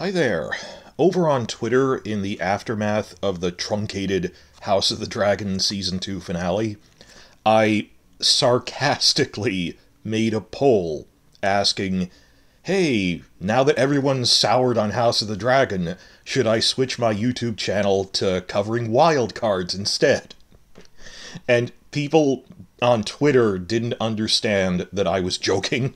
Hi there. Over on Twitter, in the aftermath of the truncated House of the Dragon Season 2 finale, I sarcastically made a poll asking, Hey, now that everyone's soured on House of the Dragon, should I switch my YouTube channel to covering wild cards instead? And people on Twitter didn't understand that I was joking.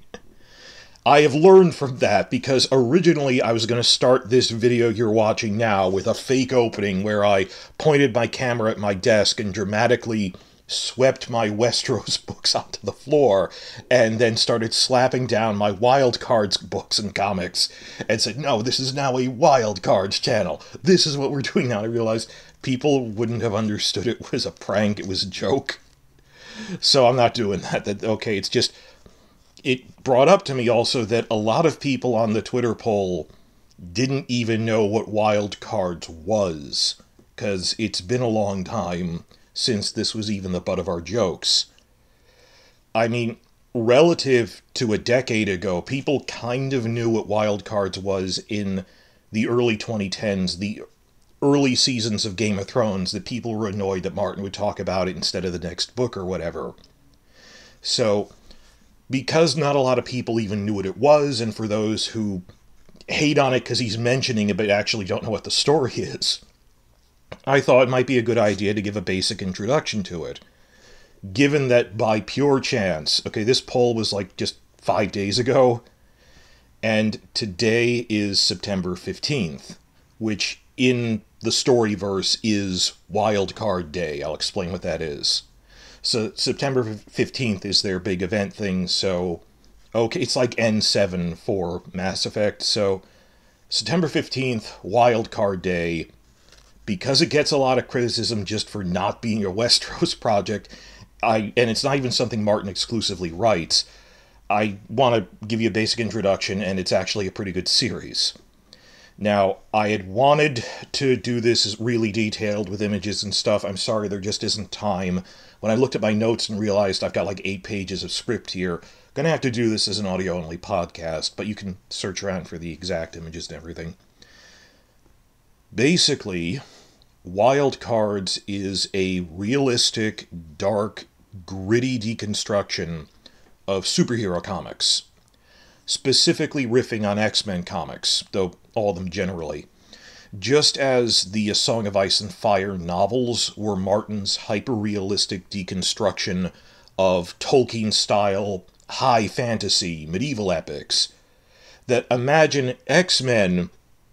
I have learned from that because originally I was going to start this video you're watching now with a fake opening where I pointed my camera at my desk and dramatically swept my Westeros books onto the floor and then started slapping down my wild cards books and comics and said, No, this is now a wild cards channel. This is what we're doing now. I realized people wouldn't have understood it was a prank, it was a joke. So I'm not doing that. That okay, it's just it brought up to me also that a lot of people on the Twitter poll didn't even know what wild cards was because it's been a long time since this was even the butt of our jokes. I mean, relative to a decade ago, people kind of knew what wild cards was in the early 2010s, the early seasons of Game of Thrones, that people were annoyed that Martin would talk about it instead of the next book or whatever. So, because not a lot of people even knew what it was, and for those who hate on it because he's mentioning it but actually don't know what the story is, I thought it might be a good idea to give a basic introduction to it. Given that by pure chance, okay, this poll was like just five days ago, and today is September 15th, which in the story verse is Wild Card Day. I'll explain what that is. So September 15th is their big event thing, so okay, it's like N7 for Mass Effect. So September 15th, Wild Card Day, because it gets a lot of criticism just for not being a Westeros project, I and it's not even something Martin exclusively writes. I want to give you a basic introduction, and it's actually a pretty good series. Now, I had wanted to do this really detailed with images and stuff. I'm sorry, there just isn't time. When I looked at my notes and realized I've got like eight pages of script here, gonna have to do this as an audio only podcast, but you can search around for the exact images and everything. Basically, Wild Cards is a realistic, dark, gritty deconstruction of superhero comics specifically riffing on X Men comics, though all of them generally. Just as the A Song of Ice and Fire novels were Martin's hyper realistic deconstruction of Tolkien style high fantasy medieval epics, that imagine X Men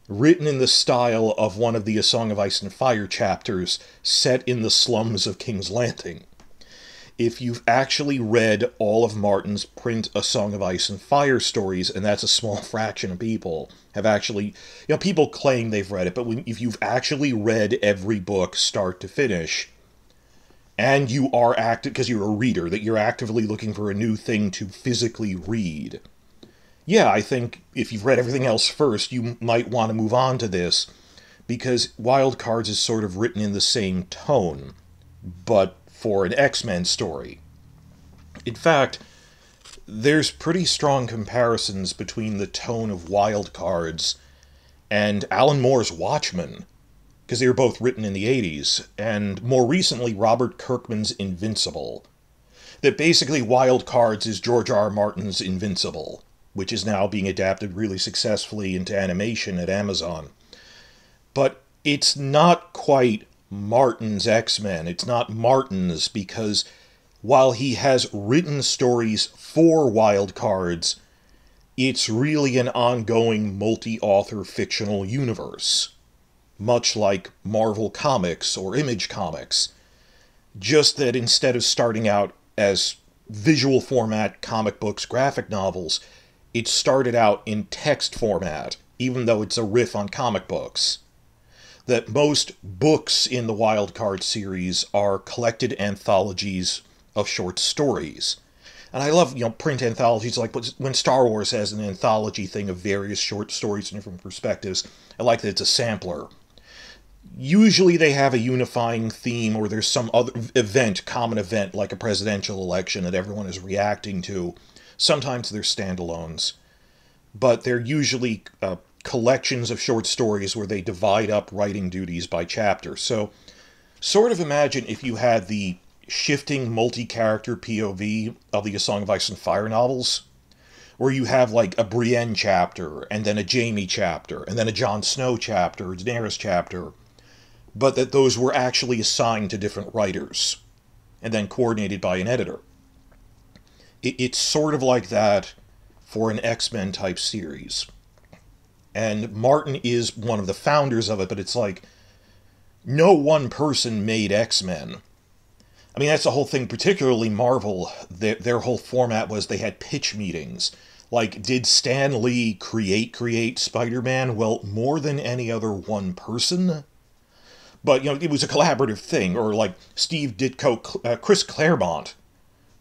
written in the style of one of the A Song of Ice and Fire chapters set in the slums of King's Landing if you've actually read all of Martin's print A Song of Ice and Fire stories, and that's a small fraction of people have actually, you know, people claim they've read it, but when, if you've actually read every book start to finish, and you are active because you're a reader, that you're actively looking for a new thing to physically read. Yeah, I think if you've read everything else first, you might want to move on to this because Wild Cards is sort of written in the same tone, but for an X Men story. In fact, there's pretty strong comparisons between the tone of Wild Cards and Alan Moore's Watchmen, because they were both written in the 80s, and more recently, Robert Kirkman's Invincible. That basically Wild Cards is George R. R. Martin's Invincible, which is now being adapted really successfully into animation at Amazon. But it's not quite Martin's X Men. It's not Martin's because while he has written stories for wild cards, it's really an ongoing multi author fictional universe, much like Marvel Comics or Image Comics. Just that instead of starting out as visual format comic books, graphic novels, it started out in text format, even though it's a riff on comic books that most books in the Wild Card series are collected anthologies of short stories. And I love, you know, print anthologies like when Star Wars has an anthology thing of various short stories from different perspectives. I like that it's a sampler. Usually they have a unifying theme or there's some other event, common event like a presidential election that everyone is reacting to. Sometimes they're standalones, but they're usually uh, collections of short stories where they divide up writing duties by chapter. So, sort of imagine if you had the shifting multi character POV of the A Song of Ice and Fire novels, where you have like a Brienne chapter, and then a Jaime chapter, and then a Jon Snow chapter, a Daenerys chapter, but that those were actually assigned to different writers and then coordinated by an editor. it's sort of like that for an X Men type series. And Martin is one of the founders of it, but it's like no one person made X Men. I mean, that's the whole thing, particularly Marvel. Their, their whole format was they had pitch meetings. Like, did Stan Lee create create Spider Man? Well, more than any other one person. But, you know, it was a collaborative thing. Or, like, Steve Ditko, uh, Chris Claremont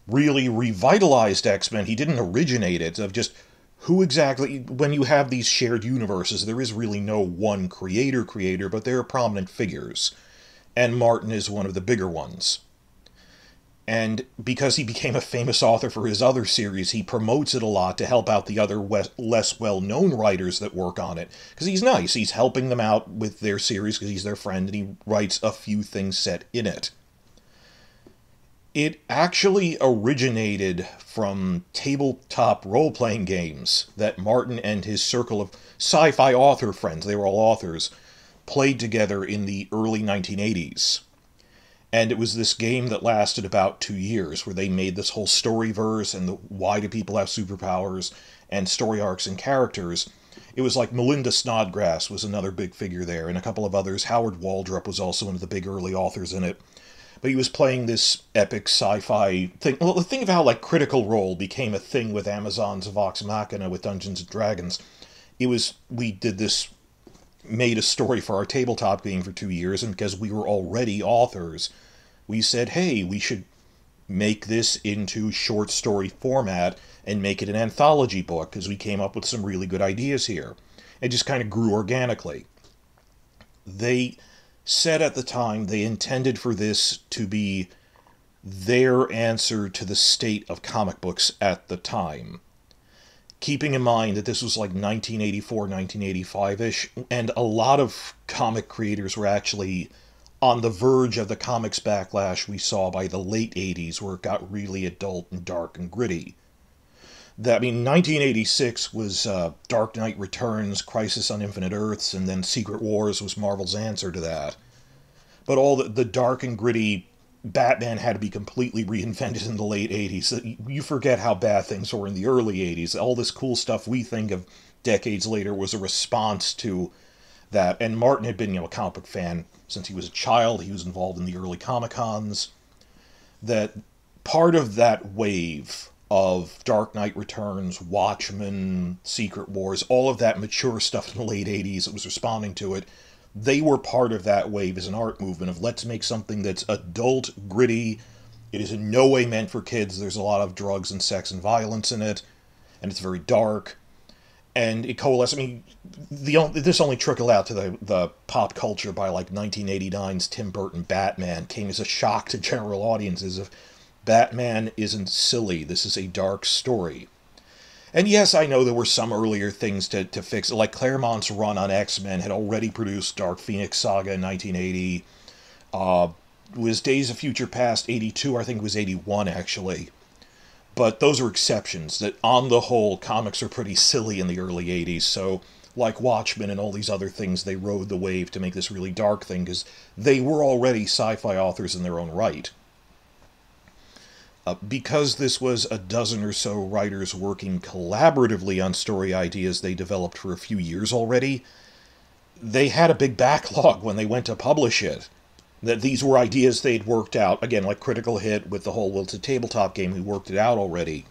really revitalized X Men. He didn't originate it, of just who exactly when you have these shared universes there is really no one creator creator but there are prominent figures. And martin is one of the bigger ones. And because he became a famous author for his other series he promotes it a lot to help out the other less well-known writers that work on it. Because he's nice. He's helping them out with their series because he's their friend and he writes a few things set in it it actually originated from tabletop role playing games that Martin and his circle of sci fi author friends, they were all authors, played together in the early 1980s. And it was this game that lasted about two years, where they made this whole story verse and the why do people have superpowers and story arcs and characters. It was like Melinda Snodgrass was another big figure there, and a couple of others. Howard Waldrop was also one of the big early authors in it but he was playing this epic sci-fi thing. Well, think of how like Critical Role became a thing with Amazon's Vox Machina with Dungeons and Dragons. It was we did this, made a story for our tabletop game for two years, and because we were already authors, we said, hey, we should make this into short story format and make it an anthology book because we came up with some really good ideas here. It just kind of grew organically. They said at the time they intended for this to be their answer to the state of comic books at the time. Keeping in mind that this was like 1984, 1985 ish, and a lot of comic creators were actually on the verge of the comics backlash we saw by the late 80s, where it got really adult and dark and gritty. That, I mean, 1986 was uh, Dark Knight Returns, Crisis on Infinite Earths, and then Secret Wars was Marvel's answer to that. But all the, the dark and gritty Batman had to be completely reinvented in the late 80s. You forget how bad things were in the early 80s. All this cool stuff we think of decades later was a response to that. And Martin had been, you know, a comic book fan since he was a child. He was involved in the early Comic Cons. That part of that wave of Dark Knight Returns, Watchmen, Secret Wars, all of that mature stuff in the late 80s that was responding to it, they were part of that wave as an art movement of let's make something that's adult, gritty. It is in no way meant for kids. There's a lot of drugs and sex and violence in it, and it's very dark. And it coalesced. I mean, the this only trickled out to the, the pop culture by like 1989's Tim Burton Batman came as a shock to general audiences of Batman isn't silly. This is a dark story. And yes, I know there were some earlier things to, to fix like Claremont's run on X Men had already produced Dark Phoenix Saga in 1980. Uh, was Days of Future Past 82, I think it was 81 actually. But those are exceptions, that on the whole, comics are pretty silly in the early 80s, so like Watchmen and all these other things, they rode the wave to make this really dark thing, because they were already sci fi authors in their own right. Uh, because this was a dozen or so writers working collaboratively on story ideas they developed for a few years already, they had a big backlog when they went to publish it. That these were ideas they'd worked out, again, like Critical Hit with the whole Wilted Tabletop game, we worked it out already.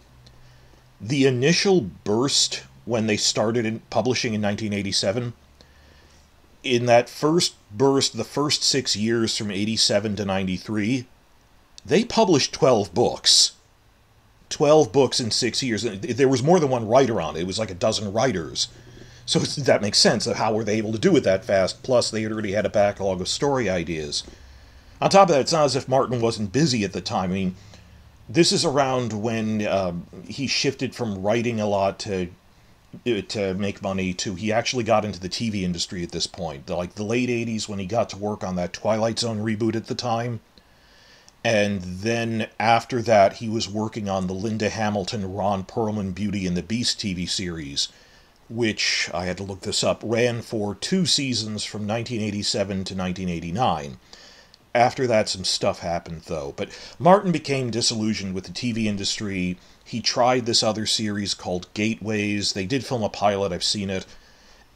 The initial burst when they started in publishing in 1987, in that first burst, the first six years from 87 to 93, they published 12 books. 12 books in six years. There was more than one writer on it. It was like a dozen writers. So that makes sense. of How were they able to do it that fast? Plus, they already had a backlog of story ideas. On top of that, it's not as if Martin wasn't busy at the time. I mean, this is around when uh, he shifted from writing a lot to to make money to he actually got into the TV industry at this point. Like the late 80s when he got to work on that Twilight Zone reboot at the time. And then after that, he was working on the Linda Hamilton, Ron Perlman Beauty and the Beast TV series, which I had to look this up, ran for two seasons from 1987 to 1989. After that, some stuff happened, though. But Martin became disillusioned with the TV industry. He tried this other series called Gateways. They did film a pilot, I've seen it,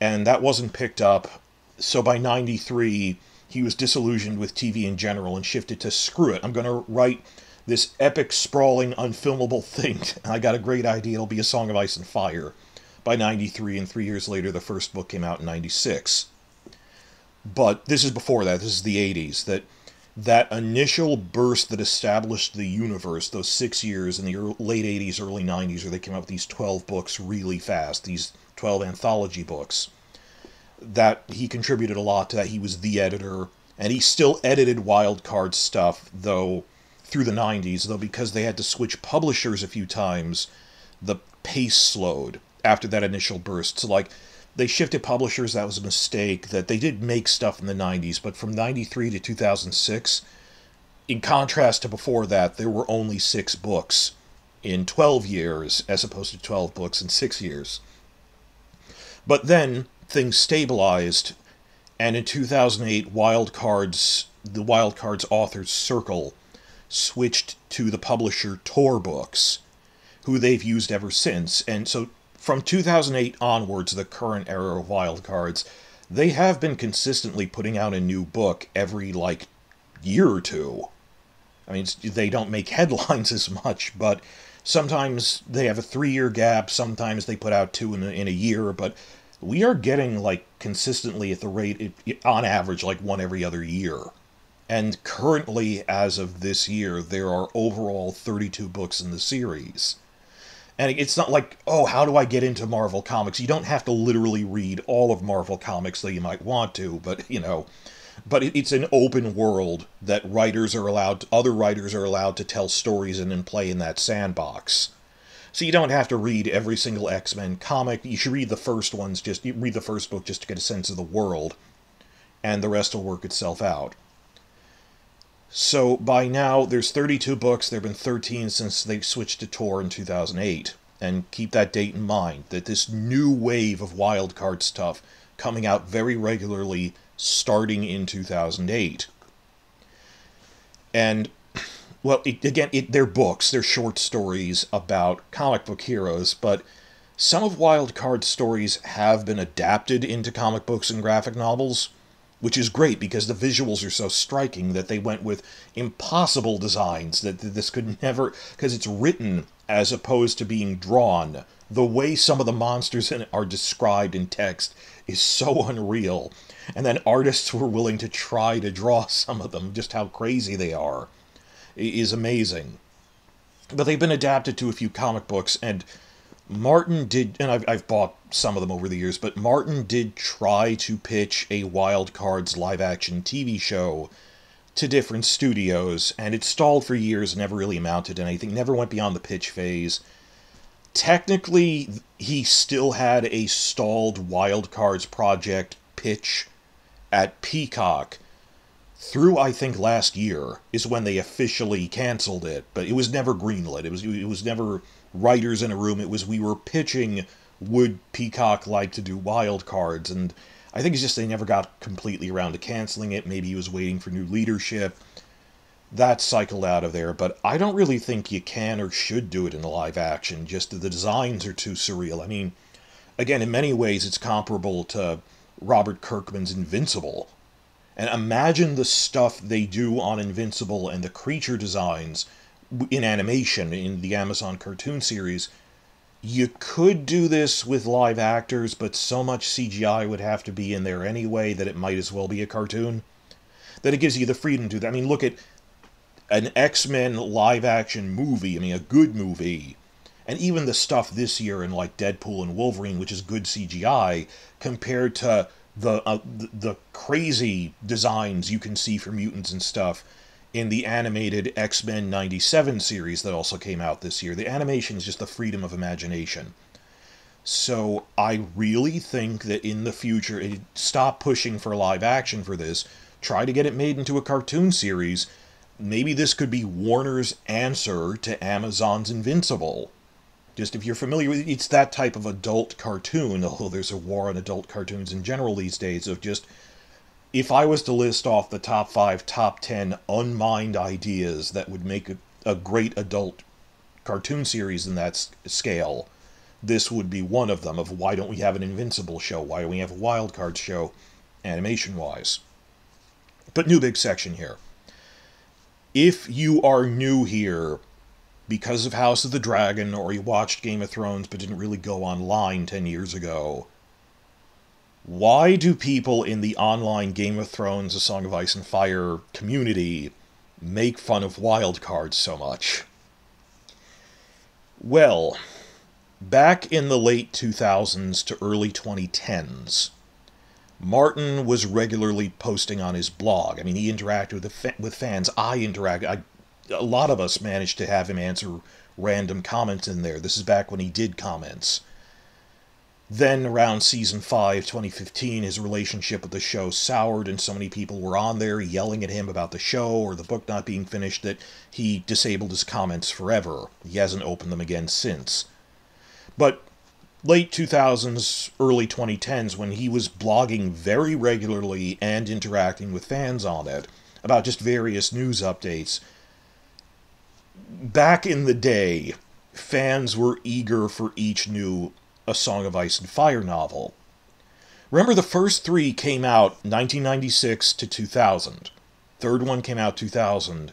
and that wasn't picked up. So by 93, he was disillusioned with TV in general and shifted to screw it. I'm going to write this epic, sprawling, unfilmable thing. I got a great idea. It'll be a Song of Ice and Fire. By 93, and three years later, the first book came out in 96. But this is before that. This is the 80s. That that initial burst that established the universe, those six years in the early, late 80s, early 90s, where they came out with these 12 books really fast, these 12 anthology books, that he contributed a lot to that. He was the editor, and he still edited Wildcard stuff, though, through the 90s, though because they had to switch publishers a few times, the pace slowed after that initial burst. So, like, they shifted publishers. That was a mistake. That they did make stuff in the 90s, but from 93 to 2006, in contrast to before that, there were only six books in 12 years as opposed to 12 books in six years. But then things stabilized, and in 2008, Wildcards, the Wildcards Authors Circle, switched to the publisher Tor Books, who they've used ever since. And so from 2008 onwards, the current era of wildcards, they have been consistently putting out a new book every like year or two. I mean, they don't make headlines as much, but sometimes they have a three year gap, sometimes they put out two in a, in a year, but we are getting like consistently at the rate, on average, like one every other year. And currently, as of this year, there are overall 32 books in the series. And it's not like, oh, how do I get into Marvel Comics? You don't have to literally read all of Marvel Comics, though you might want to, but, you know. But it's an open world that writers are allowed, other writers are allowed to tell stories in and play in that sandbox. So you don't have to read every single X Men comic. You should read the first ones, just read the first book just to get a sense of the world, and the rest will work itself out. So by now, there's 32 books. There have been 13 since they switched to Tor in 2008. And keep that date in mind that this new wave of wildcard stuff coming out very regularly starting in 2008. And, well, it, again, it, they're books, they're short stories about comic book heroes, but some of Wildcard's stories have been adapted into comic books and graphic novels which is great because the visuals are so striking that they went with impossible designs that this could never because it's written as opposed to being drawn. The way some of the monsters in are described in text is so unreal. And then artists were willing to try to draw some of them just how crazy they are is amazing but they've been adapted to a few comic books and Martin did, and I've, I've bought some of them over the years, but Martin did try to pitch a Wild Cards live action TV show to different studios, and it stalled for years, never really amounted to anything, never went beyond the pitch phase. Technically, he still had a stalled Wild Cards project pitch at Peacock through I think last year is when they officially canceled it, but it was never greenlit. It was it was never writers in a room. It was we were pitching would Peacock like to do wild cards and I think it's just they never got completely around to canceling it. Maybe he was waiting for new leadership. That cycled out of there, but I don't really think you can or should do it in live action. Just the designs are too surreal. I mean, again, in many ways, it's comparable to Robert Kirkman's Invincible. And imagine the stuff they do on Invincible and the creature designs in animation in the Amazon cartoon series. You could do this with live actors, but so much CGI would have to be in there anyway that it might as well be a cartoon. That it gives you the freedom to do that. I mean, look at an X Men live action movie, I mean, a good movie, and even the stuff this year in like Deadpool and Wolverine, which is good CGI, compared to the uh, the crazy designs you can see for mutants and stuff in the animated X Men 97 series that also came out this year. The animation is just the freedom of imagination. So I really think that in the future, it, stop pushing for live action for this. Try to get it made into a cartoon series. Maybe this could be Warner's answer to Amazon's Invincible. Just if you're familiar with it, it's that type of adult cartoon, although there's a war on adult cartoons in general these days, of just if I was to list off the top five, top ten unmined ideas that would make a, a great adult cartoon series in that scale, this would be one of them. Of why don't we have an Invincible show? Why don't we have a Wild Card show, animation wise? But new big section here. If you are new here because of House of the Dragon, or you watched Game of Thrones but didn't really go online 10 years ago, why do people in the online Game of Thrones, A Song of Ice and Fire community make fun of wild cards so much? Well, back in the late 2000s to early 2010s, Martin was regularly posting on his blog. I mean, he interacted with, fa- with fans. I interacted. I, a lot of us managed to have him answer random comments in there. This is back when he did comments. Then, around season 5, 2015, his relationship with the show soured, and so many people were on there yelling at him about the show or the book not being finished that he disabled his comments forever. He hasn't opened them again since. But late 2000s, early 2010s, when he was blogging very regularly and interacting with fans on it about just various news updates, back in the day, fans were eager for each new a Song of Ice and Fire novel. Remember, the first three came out 1996 to 2000. Third one came out 2000.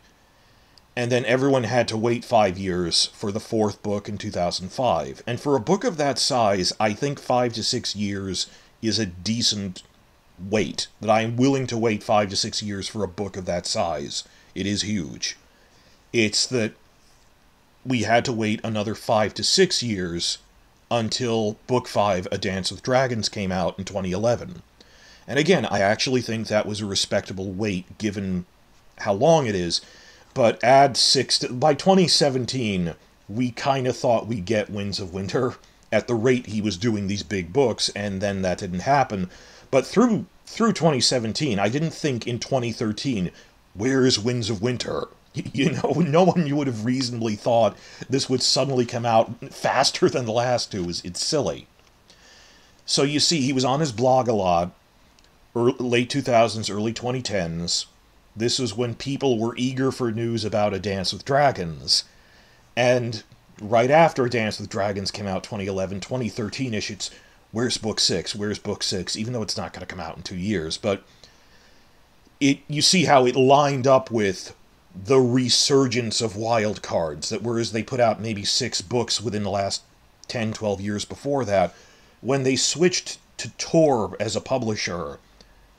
And then everyone had to wait five years for the fourth book in 2005. And for a book of that size, I think five to six years is a decent wait. That I am willing to wait five to six years for a book of that size. It is huge. It's that we had to wait another five to six years until Book 5, A Dance with Dragons, came out in 2011. And again, I actually think that was a respectable wait given how long it is. But add six to, by 2017, we kind of thought we'd get Winds of Winter at the rate he was doing these big books, and then that didn't happen. But through through 2017, I didn't think in 2013, where's Winds of Winter? You know, no one you would have reasonably thought this would suddenly come out faster than the last two. It's, it's silly. So you see, he was on his blog a lot, early, late 2000s, early 2010s. This was when people were eager for news about A Dance with Dragons. And right after A Dance with Dragons came out 2011, 2013 ish, it's where's book six? Where's book six? Even though it's not going to come out in two years. But it you see how it lined up with the resurgence of wild cards that whereas they put out maybe six books within the last 10 12 years before that when they switched to tor as a publisher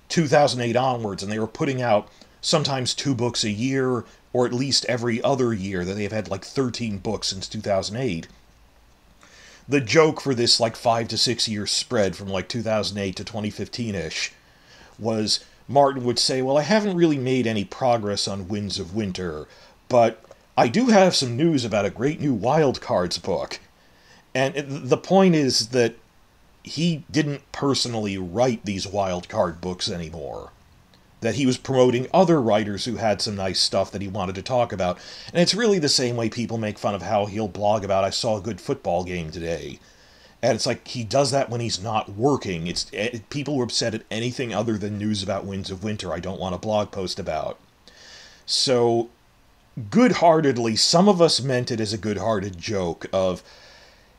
2008 onwards and they were putting out sometimes two books a year or at least every other year that they've had like 13 books since 2008 the joke for this like five to six year spread from like 2008 to 2015ish was Martin would say, Well, I haven't really made any progress on Winds of Winter, but I do have some news about a great new Wild Cards book. And the point is that he didn't personally write these wild card books anymore. That he was promoting other writers who had some nice stuff that he wanted to talk about. And it's really the same way people make fun of how he'll blog about, I saw a good football game today. And it's like he does that when he's not working. It's it, eh, people were upset at anything other than news about Winds of Winter. I don't want a blog post about. So, good-heartedly, some of us meant it as a good-hearted joke of,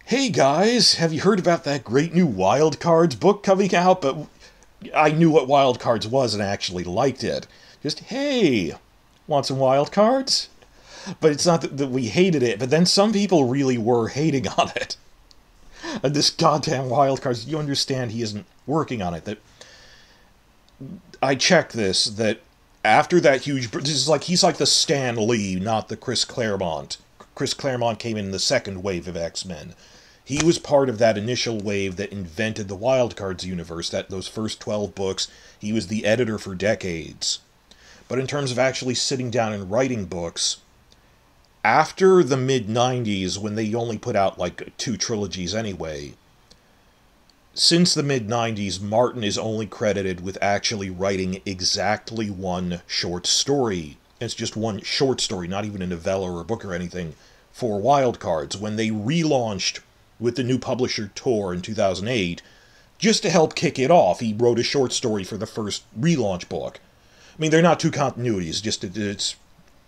"Hey guys, have you heard about that great new Wild Cards book coming out?" But I knew what Wild Cards was and I actually liked it. Just hey, want some Wild Cards? But it's not that, we hated it. But then some people really were hating on it this goddamn wild cards. You understand he isn't working on it. That I checked this. That after that huge, this is like he's like the Stan Lee, not the Chris Claremont. Chris Claremont came in the second wave of X Men. He was part of that initial wave that invented the Wild Cards universe. That those first twelve books, he was the editor for decades. But in terms of actually sitting down and writing books, after the mid 90s, when they only put out like two trilogies anyway, since the mid 90s, Martin is only credited with actually writing exactly one short story. It's just one short story, not even a novella or a book or anything, for Wildcards. When they relaunched with the new publisher Tor in 2008, just to help kick it off, he wrote a short story for the first relaunch book. I mean, they're not two continuities, just it's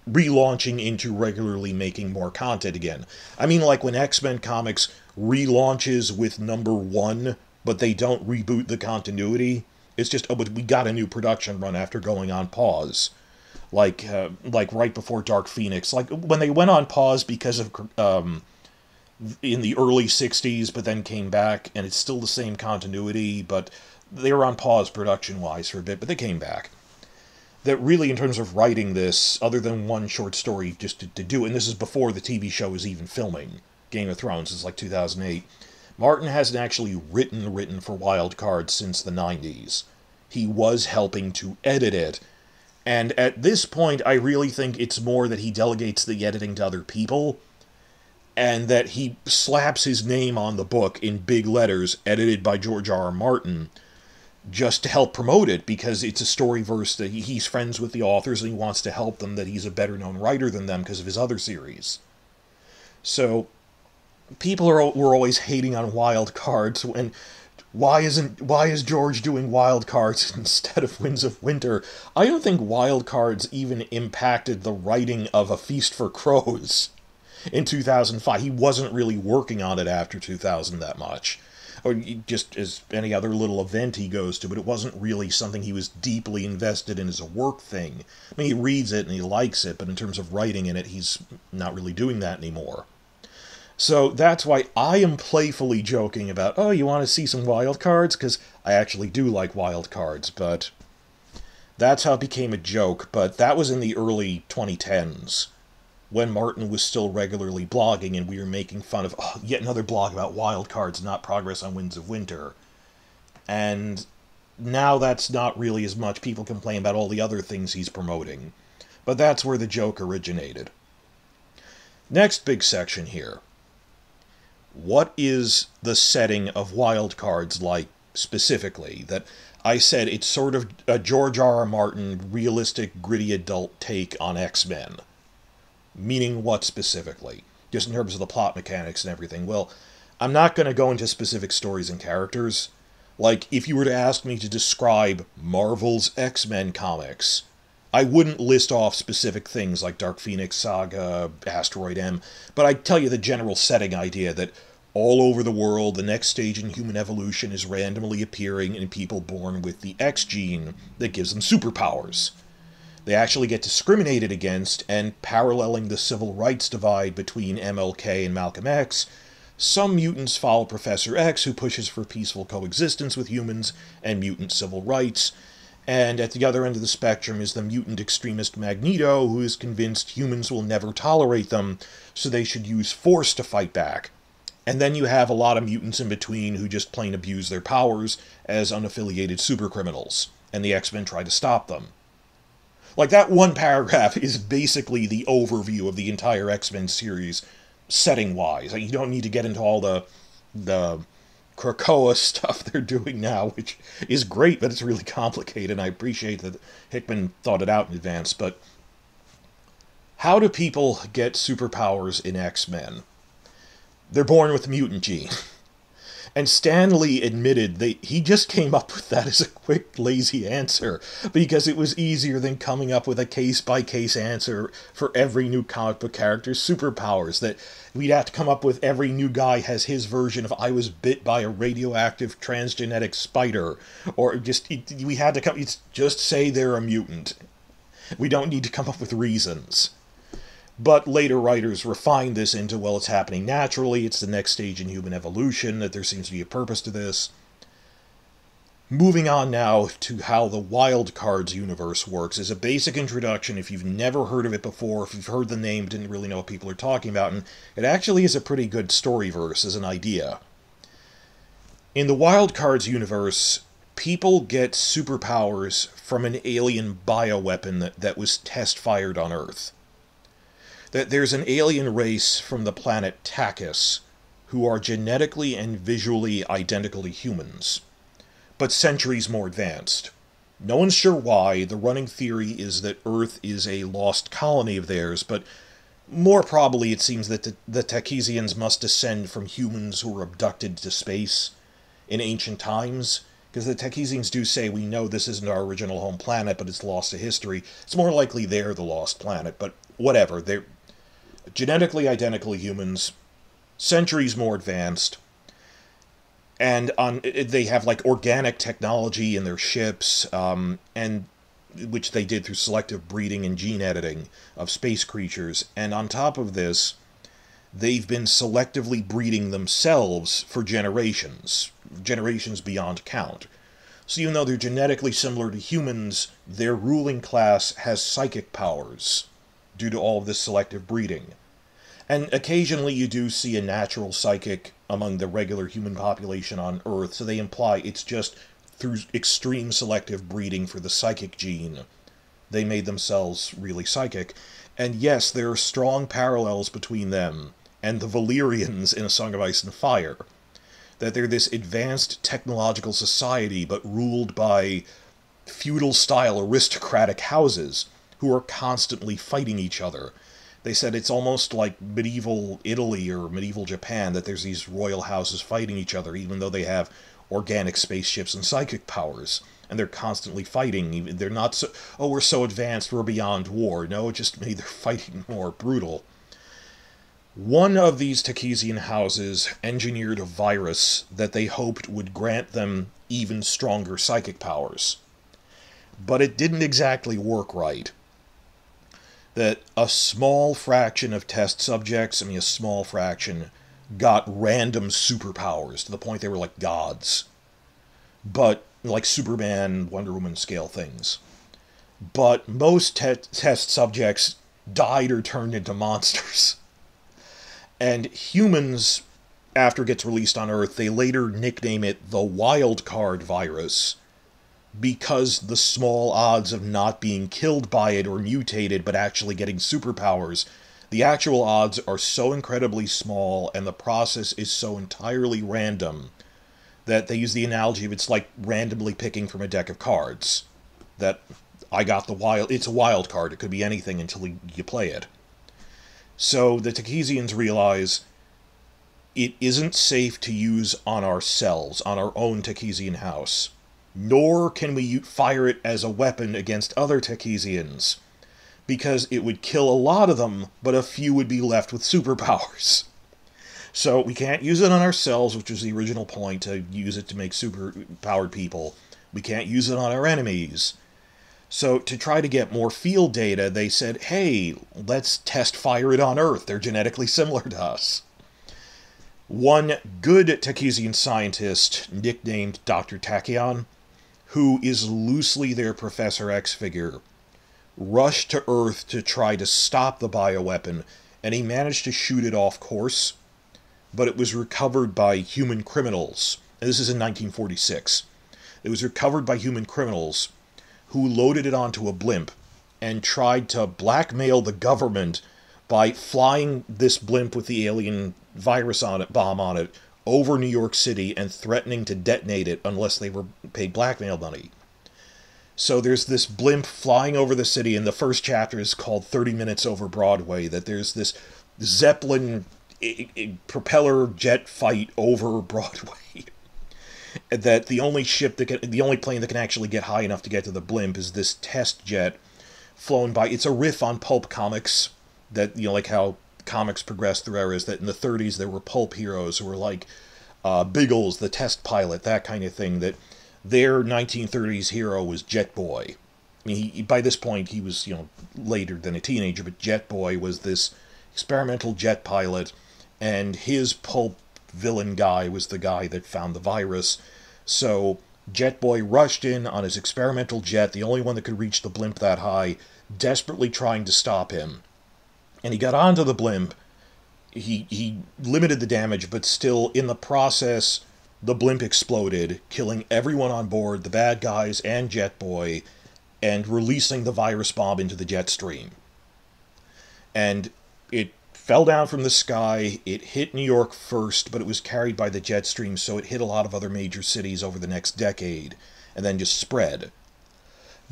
relaunching into regularly making more content again. I mean, like when X Men Comics relaunches with number one, but they don't reboot the continuity. It's just, oh, but we got a new production run after going on pause. Like, uh, like right before Dark Phoenix. Like when they went on pause because of um, in the early 60s, but then came back, and it's still the same continuity, but they were on pause production wise for a bit, but they came back. That really, in terms of writing this, other than one short story just to, to do, and this is before the TV show was even filming Game of Thrones, it's like 2008. Martin hasn't actually written written for Wild Cards since the 90s. He was helping to edit it, and at this point, I really think it's more that he delegates the editing to other people and that he slaps his name on the book in big letters, edited by George R. R. Martin, just to help promote it because it's a story verse that he's friends with the authors and he wants to help them that he's a better known writer than them because of his other series. So people are were always hating on wild cards when why isn't why is George doing wild cards instead of Winds of Winter? I don't think wild cards even impacted the writing of A Feast for Crows in 2005. He wasn't really working on it after 2000 that much. Or just as any other little event he goes to, but it wasn't really something he was deeply invested in as a work thing. I mean, he reads it and he likes it, but in terms of writing in it, he's not really doing that anymore. So that's why I am playfully joking about, oh, you want to see some wild cards? Because I actually do like wild cards, but that's how it became a joke. But that was in the early 2010s when Martin was still regularly blogging and we were making fun of oh, yet another blog about wild cards, not progress on Winds of Winter. And now that's not really as much. People complain about all the other things he's promoting. But that's where the joke originated. Next big section here. What is the setting of wild cards like specifically? That I said it's sort of a George R. R. Martin realistic, gritty adult take on X Men meaning what specifically? Just in terms of the plot mechanics and everything. Well, I'm not going to go into specific stories and characters. Like, if you were to ask me to describe Marvel's X Men comics, I wouldn't list off specific things like Dark Phoenix Saga, Asteroid M, but I'd tell you the general setting idea that all over the world, the next stage in human evolution is randomly appearing in people born with the X gene that gives them superpowers. They actually get discriminated against, and paralleling the civil rights divide between MLK and Malcolm X, some mutants follow Professor X, who pushes for peaceful coexistence with humans and mutant civil rights. And at the other end of the spectrum is the mutant extremist Magneto, who is convinced humans will never tolerate them, so they should use force to fight back. And then you have a lot of mutants in between who just plain abuse their powers as unaffiliated supercriminals, and the X Men try to stop them. Like that one paragraph is basically the overview of the entire X Men series, setting wise. Like you don't need to get into all the the Krakoa stuff they're doing now, which is great, but it's really complicated. And I appreciate that Hickman thought it out in advance. But how do people get superpowers in X Men? They're born with the mutant gene. And Stan Lee admitted that he just came up with that as a quick, lazy answer because it was easier than coming up with a case by case answer for every new comic book character's superpowers. That we'd have to come up with every new guy has his version of I was bit by a radioactive transgenic spider, or just we had to come. Just say they're a mutant. We don't need to come up with reasons. But later writers refined this into, well, it's happening naturally, it's the next stage in human evolution, that there seems to be a purpose to this. Moving on now to how the Wild Cards universe works is a basic introduction if you've never heard of it before, if you've heard the name, didn't really know what people are talking about, and it actually is a pretty good story verse as an idea. In the Wild Cards universe, people get superpowers from an alien bioweapon that, that was test fired on Earth that there's an alien race from the planet Takis who are genetically and visually identical to humans, but centuries more advanced. No one's sure why. The running theory is that Earth is a lost colony of theirs, but more probably it seems that the, Takisians must descend from humans who were abducted to space in ancient times. Because the Takisians do say we know this isn't our original home planet, but it's lost to history. It's more likely they're the lost planet, but whatever. They're genetically identical humans, centuries more advanced, and on they have like organic technology in their ships, um, and which they did through selective breeding and gene editing of space creatures. And on top of this, they've been selectively breeding themselves for generations, generations beyond count. So even though they're genetically similar to humans, their ruling class has psychic powers due to all of this selective breeding. And occasionally you do see a natural psychic among the regular human population on Earth, so they imply it's just through extreme selective breeding for the psychic gene, they made themselves really psychic. And yes, there are strong parallels between them and the Valyrians in A Song of Ice and Fire. That they're this advanced technological society, but ruled by feudal style aristocratic houses who are constantly fighting each other. They said it's almost like medieval Italy or medieval Japan, that there's these royal houses fighting each other, even though they have organic spaceships and psychic powers. And they're constantly fighting. They're not so, oh, we're so advanced, we're beyond war. No, it just made their fighting more brutal. One of these Takisian houses engineered a virus that they hoped would grant them even stronger psychic powers. But it didn't exactly work right. That a small fraction of test subjects, I mean, a small fraction, got random superpowers to the point they were like gods. But like Superman, Wonder Woman scale things. But most te- test subjects died or turned into monsters. And humans, after it gets released on Earth, they later nickname it the wild card virus because the small odds of not being killed by it or mutated but actually getting superpowers the actual odds are so incredibly small and the process is so entirely random that they use the analogy of it's like randomly picking from a deck of cards. That I got the wild, it's a wild card, it could be anything until you play it. So the Takisians realize it isn't safe to use on ourselves, on our own Takisian house, nor can we fire it as a weapon against other Takisians because it would kill a lot of them, but a few would be left with superpowers. So we can't use it on ourselves, which was the original point to use it to make super powered people. We can't use it on our enemies. So to try to get more field data, they said, hey, let's test fire it on Earth. They're genetically similar to us. One good Takisian scientist, nicknamed Dr. Tachyon, who is loosely their Professor X figure, rushed to Earth to try to stop the bioweapon, and he managed to shoot it off course, but it was recovered by human criminals. And this is in 1946. It was recovered by human criminals who loaded it onto a blimp and tried to blackmail the government by flying this blimp with the alien virus on it, bomb on it, over New York City and threatening to detonate it unless they were paid blackmail money. So there's this blimp flying over the city, and the first chapter is called 30 Minutes Over Broadway. That there's this Zeppelin propeller jet fight over Broadway. that the only ship that can, the only plane that can actually get high enough to get to the blimp is this test jet flown by. It's a riff on pulp comics. That you know, like how comics progressed through eras. That in the 30s there were pulp heroes who were like uh, Biggles, the test pilot, that kind of thing. That their 1930s hero was Jet Boy. I mean, he, by this point, he was, you know, later than a teenager, but Jet Boy was this experimental jet pilot, and his pulp villain guy was the guy that found the virus. So Jet Boy rushed in on his experimental jet, the only one that could reach the blimp that high, desperately trying to stop him. And he got onto the blimp. He he limited the damage, but still in the process the blimp exploded, killing everyone on board, the bad guys and Jet Boy, and releasing the virus bomb into the jet stream. And it fell down from the sky. It hit New York first, but it was carried by the jet stream, so it hit a lot of other major cities over the next decade and then just spread.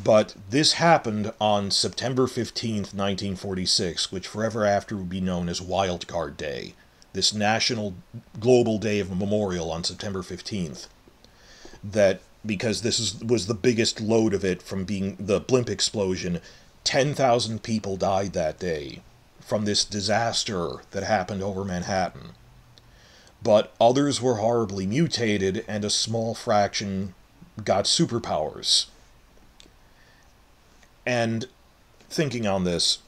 But this happened on September 15th, 1946, which forever after would be known as Wild Card Day, this national global day of memorial on September 15th. That because this is, was the biggest load of it from being the blimp explosion, 10,000 people died that day from this disaster that happened over Manhattan. But others were horribly mutated, and a small fraction got superpowers. And thinking on this,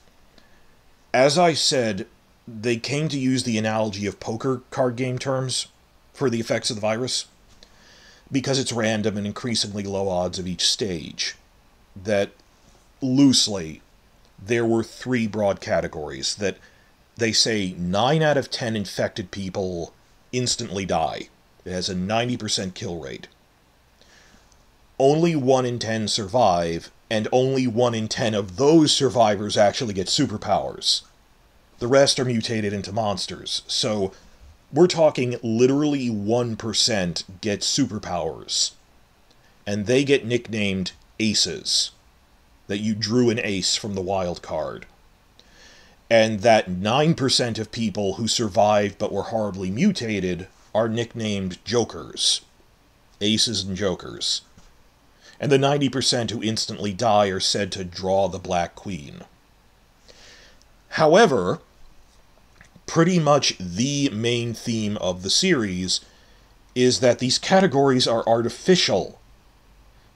as I said, they came to use the analogy of poker card game terms for the effects of the virus because it's random and increasingly low odds of each stage. That loosely there were three broad categories that they say 9 out of 10 infected people instantly die. It has a 90% kill rate. Only 1 in 10 survive, and only 1 in 10 of those survivors actually get superpowers. The rest are mutated into monsters. So we're talking literally 1% get superpowers. And they get nicknamed aces that you drew an ace from the wild card. And that 9% of people who survived but were horribly mutated are nicknamed jokers. Aces and jokers. And the 90% who instantly die are said to draw the Black Queen. However, pretty much the main theme of the series is that these categories are artificial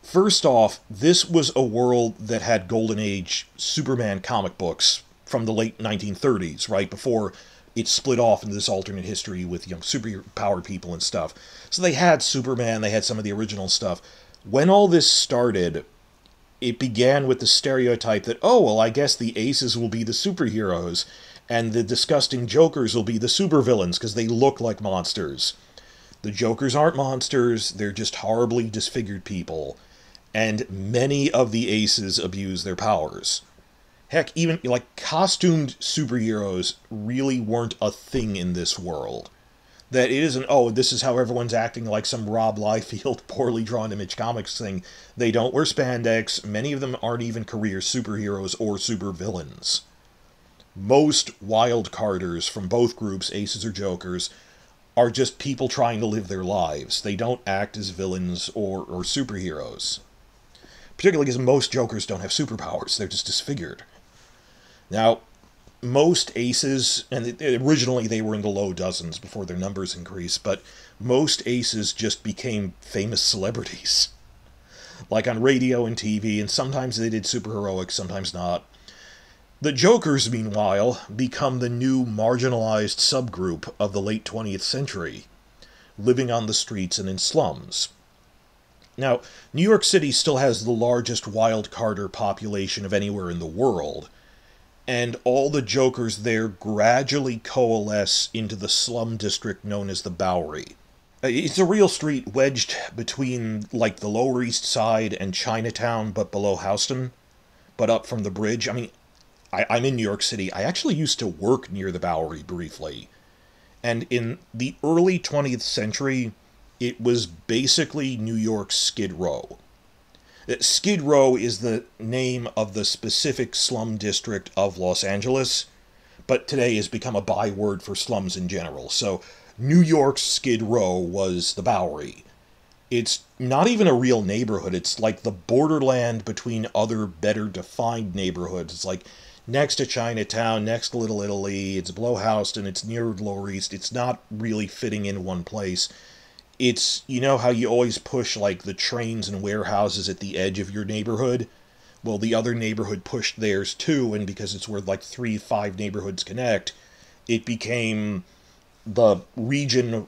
First off, this was a world that had Golden Age Superman comic books from the late 1930s, right? Before it split off into this alternate history with young superpowered people and stuff. So they had Superman, they had some of the original stuff. When all this started, it began with the stereotype that, oh, well, I guess the aces will be the superheroes, and the disgusting jokers will be the supervillains because they look like monsters. The jokers aren't monsters, they're just horribly disfigured people and many of the aces abuse their powers. Heck, even like costumed superheroes really weren't a thing in this world. That it isn't, oh, this is how everyone's acting like some Rob Liefeld poorly drawn image comics thing. They don't wear spandex. Many of them aren't even career superheroes or supervillains. Most wild carders from both groups, aces or jokers, are just people trying to live their lives. They don't act as villains or, or superheroes particularly because most Jokers don't have superpowers, they're just disfigured. Now, most aces, and originally they were in the low dozens before their numbers increased, but most aces just became famous celebrities. Like on radio and TV, and sometimes they did super heroic, sometimes not. The Jokers, meanwhile, become the new marginalized subgroup of the late 20th century, living on the streets and in slums. Now, New York City still has the largest wild carder population of anywhere in the world, and all the Jokers there gradually coalesce into the slum district known as the Bowery. Uh, it's a real street wedged between, like, the Lower East Side and Chinatown, but below Houston, but up from the bridge. I mean, I, I'm in New York City. I actually used to work near the Bowery briefly. And in the early 20th century, it was basically New York's Skid Row. Skid Row is the name of the specific slum district of Los Angeles, but today has become a byword for slums in general. So, New York's Skid Row was the Bowery. It's not even a real neighborhood, it's like the borderland between other better defined neighborhoods. It's like next to Chinatown, next to Little Italy, it's below Houston, it's near Lower East. It's not really fitting in one place it's you know how you always push like the trains and warehouses at the edge of your neighborhood? Well the other neighborhood pushed theirs too and because it's where like three five neighborhoods connect it became the region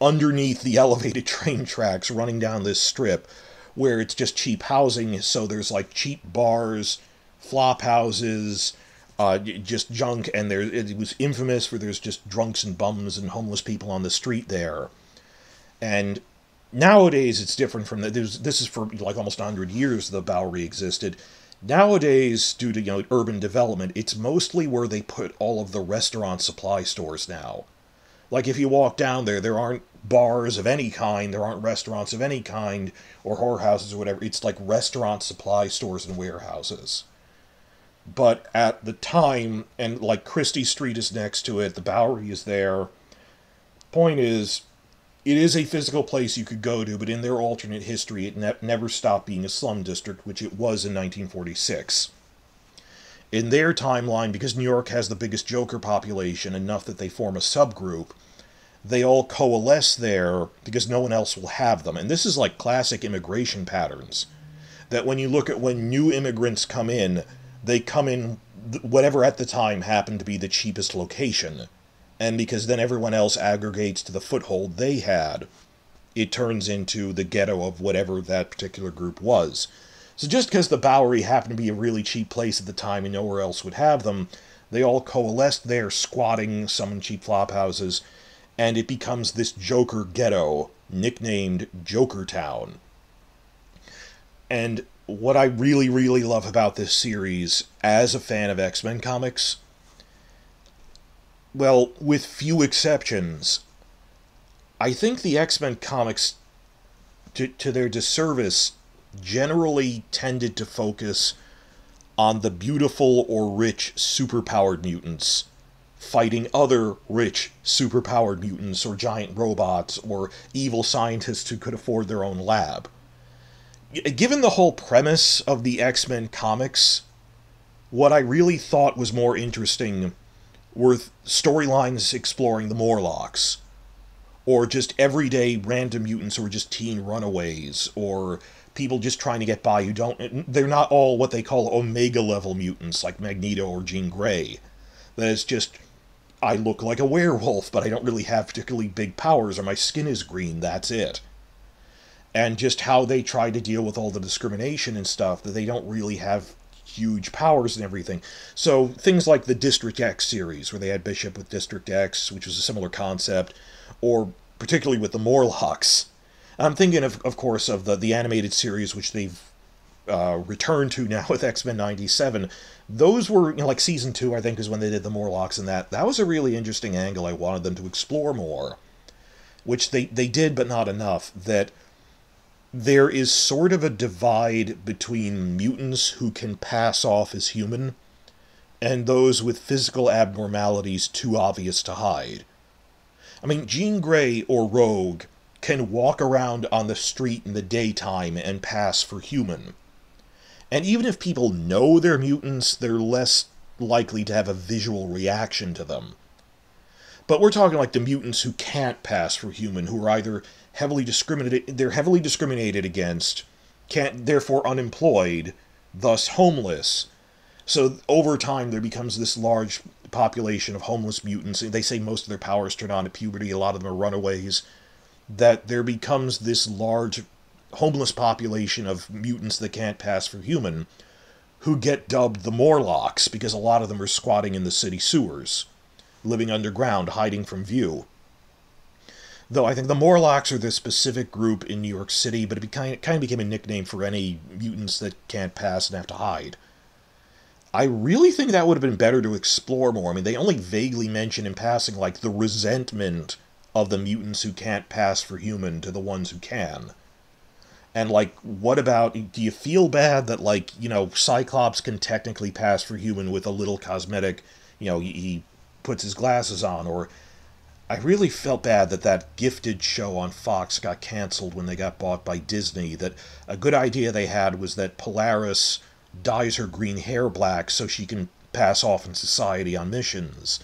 underneath the elevated train tracks running down this strip where it's just cheap housing. So there's like cheap bars flop houses uh, just junk and there it was infamous for there's just drunks and bums and homeless people on the street there and nowadays it's different from that. This is for like almost 100 years the Bowery existed. Nowadays, due to you know urban development, it's mostly where they put all of the restaurant supply stores now. Like if you walk down there, there aren't bars of any kind, there aren't restaurants of any kind, or whorehouses or whatever. It's like restaurant supply stores and warehouses. But at the time, and like Christie Street is next to it, the Bowery is there. Point is, it is a physical place you could go to, but in their alternate history, it ne- never stopped being a slum district, which it was in 1946. In their timeline, because New York has the biggest Joker population, enough that they form a subgroup, they all coalesce there because no one else will have them. And this is like classic immigration patterns. That when you look at when new immigrants come in, they come in whatever at the time happened to be the cheapest location. And because then everyone else aggregates to the foothold they had, it turns into the ghetto of whatever that particular group was. So just because the Bowery happened to be a really cheap place at the time and nowhere else would have them, they all coalesced there, squatting some in cheap flop houses, and it becomes this Joker ghetto, nicknamed Joker Town. And what I really, really love about this series, as a fan of X Men comics, well, with few exceptions, I think the X Men comics, to, to their disservice, generally tended to focus on the beautiful or rich superpowered mutants fighting other rich superpowered mutants or giant robots or evil scientists who could afford their own lab. Given the whole premise of the X Men comics, what I really thought was more interesting were storylines exploring the Morlocks, or just everyday random mutants who are just teen runaways, or people just trying to get by who don't. They're not all what they call Omega level mutants like Magneto or Jean Grey. That is just. I look like a werewolf, but I don't really have particularly big powers, or my skin is green, that's it and just how they try to deal with all the discrimination and stuff that they don't really have huge powers and everything. So things like the District X series, where they had Bishop with District X, which was a similar concept, or particularly with the Morlocks. I'm thinking of, of course, of the the animated series, which they've uh, returned to now with X Men '97. Those were you know, like season two, I think, is when they did the Morlocks, and that that was a really interesting angle. I wanted them to explore more, which they they did, but not enough. That there is sort of a divide between mutants who can pass off as human and those with physical abnormalities too obvious to hide. I mean, Jean Grey or Rogue can walk around on the street in the daytime and pass for human. And even if people know they're mutants, they're less likely to have a visual reaction to them. But we're talking like the mutants who can't pass for human, who are either heavily discriminated they're heavily discriminated against, can't therefore unemployed, thus homeless. So over time there becomes this large population of homeless mutants. They say most of their powers turn on at puberty, a lot of them are runaways. That there becomes this large homeless population of mutants that can't pass for human who get dubbed the Morlocks because a lot of them are squatting in the city sewers, living underground, hiding from view. Though I think the Morlocks are this specific group in New York City, but it kind of, became a nickname for any mutants that can't pass and have to hide. I really think that would have been better to explore more. I mean, they only vaguely mention in passing, like, the resentment of the mutants who can't pass for human to the ones who can. And, like, what about. Do you feel bad that, like, you know, Cyclops can technically pass for human with a little cosmetic, you know, he puts his glasses on, or I really felt bad that that gifted show on Fox got canceled when they got bought by Disney. That a good idea they had was that Polaris dyes her green hair black so she can pass off in society on missions.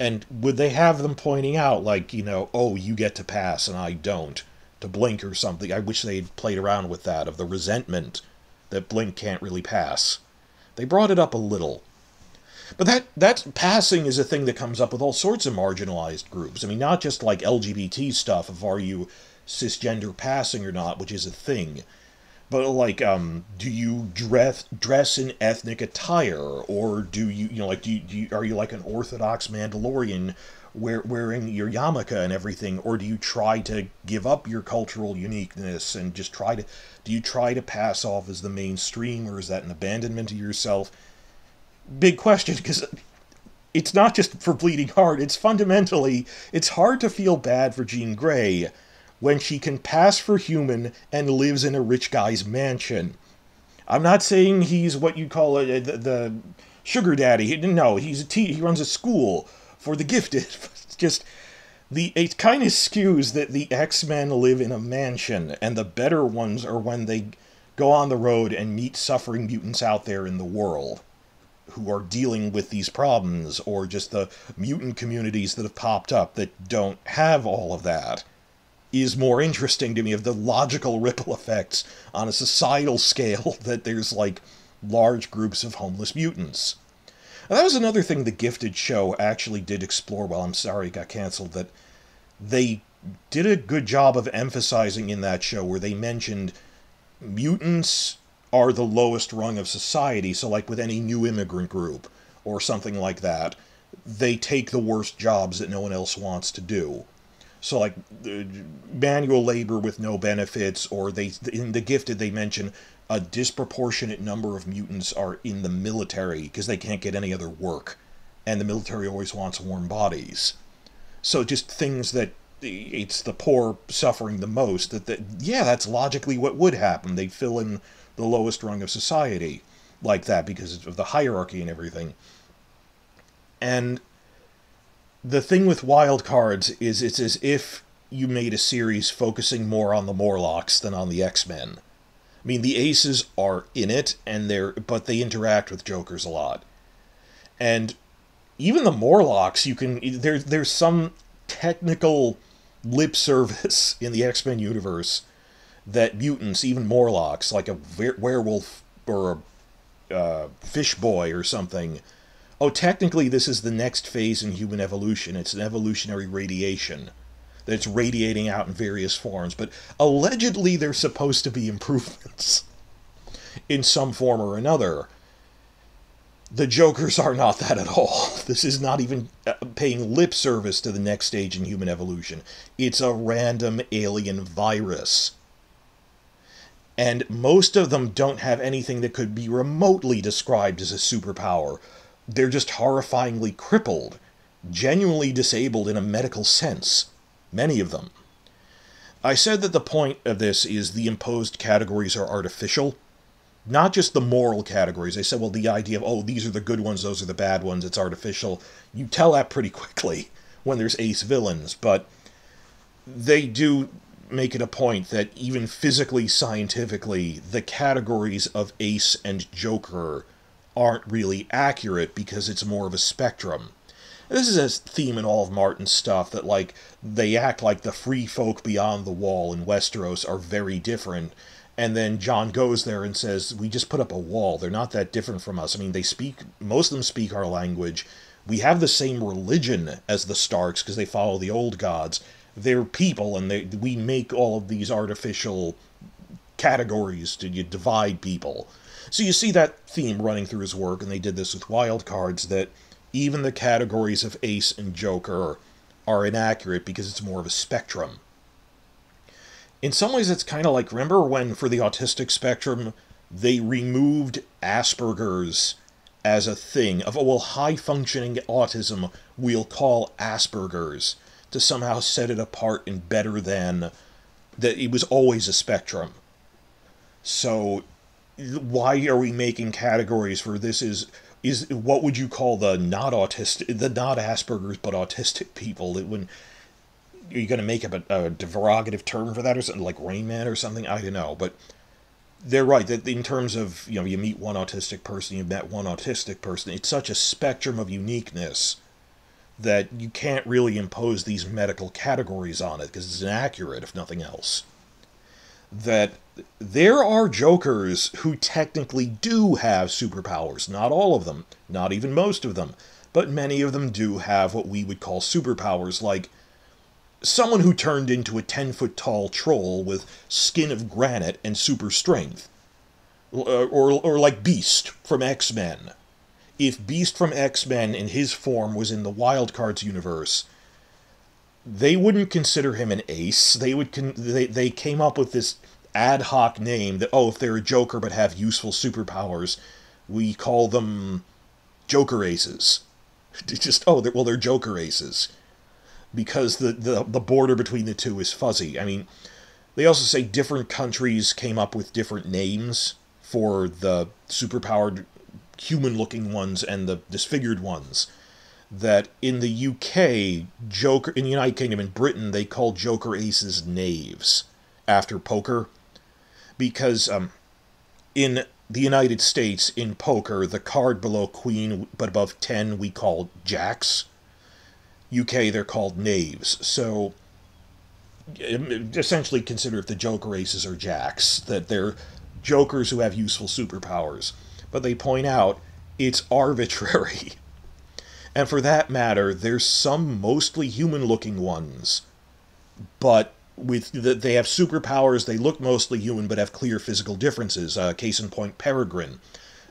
And would they have them pointing out, like, you know, oh, you get to pass and I don't, to Blink or something? I wish they'd played around with that, of the resentment that Blink can't really pass. They brought it up a little, but that that passing is a thing that comes up with all sorts of marginalized groups. I mean, not just like LGBT stuff of are you cisgender passing or not, which is a thing, but like um, do you dress dress in ethnic attire or do you you know like do you, do you are you like an orthodox Mandalorian wear, wearing your yarmulke and everything, or do you try to give up your cultural uniqueness and just try to do you try to pass off as the mainstream, or is that an abandonment of yourself? Big question because it's not just for Bleeding Heart. It's fundamentally it's hard to feel bad for Jean Grey when she can pass for human and lives in a rich guy's mansion. I'm not saying he's what you call a, the, the sugar daddy. No, he's a te- he runs a school for the gifted. It's just the it kind of skews that the X-Men live in a mansion and the better ones are when they go on the road and meet suffering mutants out there in the world who are dealing with these problems or just the mutant communities that have popped up that don't have all of that is more interesting to me of the logical ripple effects on a societal scale that there's like large groups of homeless mutants. Now, that was another thing the Gifted show actually did explore. Well, I'm sorry it got canceled. That they did a good job of emphasizing in that show where they mentioned mutants are the lowest rung of society. So, like with any new immigrant group or something like that, they take the worst jobs that no one else wants to do. So, like uh, manual labor with no benefits, or they in the gifted they mention a disproportionate number of mutants are in the military because they can't get any other work, and the military always wants warm bodies. So just things that it's the poor suffering the most. That, that yeah, that's logically what would happen. They fill in the lowest rung of society like that because of the hierarchy and everything. And the thing with wild cards is it's as if you made a series focusing more on the Morlocks than on the X Men. I mean, the aces are in it, and they're but they interact with Jokers a lot, and even the Morlocks, you can there there's some technical lip service in the X Men universe that mutants, even Morlocks, like a werewolf or a uh, fish boy or something. Oh, technically, this is the next phase in human evolution. It's an evolutionary radiation that's radiating out in various forms, but allegedly there's supposed to be improvements in some form or another. The Jokers are not that at all. This is not even uh, paying lip service to the next stage in human evolution. It's a random alien virus. And most of them don't have anything that could be remotely described as a superpower. They're just horrifyingly crippled, genuinely disabled in a medical sense many of them. I said that the point of this is the imposed categories are artificial, not just the moral categories. I said, well, the idea of, oh, these are the good ones, those are the bad ones, it's artificial. You tell that pretty quickly when there's ace villains, but they do make it a point that even physically, scientifically, the categories of ace and joker aren't really accurate because it's more of a spectrum. This is a theme in all of Martin's stuff that, like, they act like the free folk beyond the wall in Westeros are very different. And then Jon goes there and says, We just put up a wall. They're not that different from us. I mean, they speak, most of them speak our language. We have the same religion as the Starks because they follow the old gods. They're people, and they, we make all of these artificial categories to divide people. So you see that theme running through his work, and they did this with wild cards that even the categories of ace and joker are inaccurate because it's more of a spectrum. In some ways, it's kind of like remember when, for the autistic spectrum, they removed Asperger's as a thing of, oh, well, high functioning autism we'll call Asperger's to somehow set it apart and better than that it was always a spectrum. So, why are we making categories for this is is what would you call the not autistic, the not Asperger's but autistic people? That when are you going to make up a, a derogative term for that or something like Rain Man or something? I don't know, but they're right that in terms of you know you meet one autistic person, you've met one autistic person. It's such a spectrum of uniqueness that you can't really impose these medical categories on it because it's inaccurate if nothing else. That there are Jokers who technically do have superpowers. Not all of them, not even most of them, but many of them do have what we would call superpowers, like someone who turned into a 10 foot tall troll with skin of granite and super strength. Or, or, or like Beast from X Men. If Beast from X Men in his form was in the Wild Cards universe, they wouldn't consider him an ace. They would con- they they came up with this ad hoc name that oh if they're a Joker but have useful superpowers, we call them Joker aces. Just oh they're, well they're Joker aces because the, the the border between the two is fuzzy. I mean, they also say different countries came up with different names for the superpowered human looking ones and the disfigured ones. That in the UK, Joker, in the United Kingdom and Britain, they call Joker aces knaves after poker. Because um, in the United States, in poker, the card below queen but above 10 we call jacks. UK, they're called knaves. So essentially consider if the Joker aces are jacks, that they're jokers who have useful superpowers. But they point out it's arbitrary. And for that matter, there's some mostly human looking ones, but with the, they have superpowers, they look mostly human but have clear physical differences. Uh, case in point, Peregrine.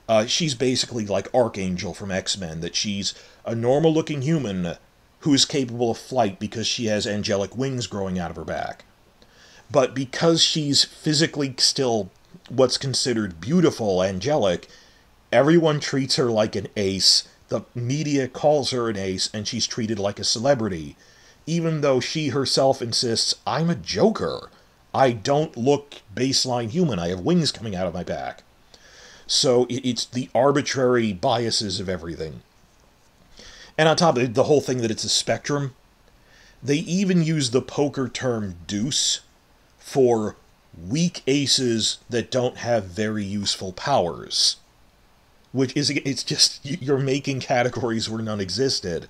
Uh, she's basically like Archangel from X Men, that she's a normal looking human who is capable of flight because she has angelic wings growing out of her back. But because she's physically still what's considered beautiful, angelic, everyone treats her like an ace the media calls her an ace and she's treated like a celebrity, even though she herself insists, I'm a joker. I don't look baseline human. I have wings coming out of my back. So it's the arbitrary biases of everything. And on top of it, the whole thing that it's a spectrum, they even use the poker term deuce for weak aces that don't have very useful powers which is it's just you're making categories where none existed.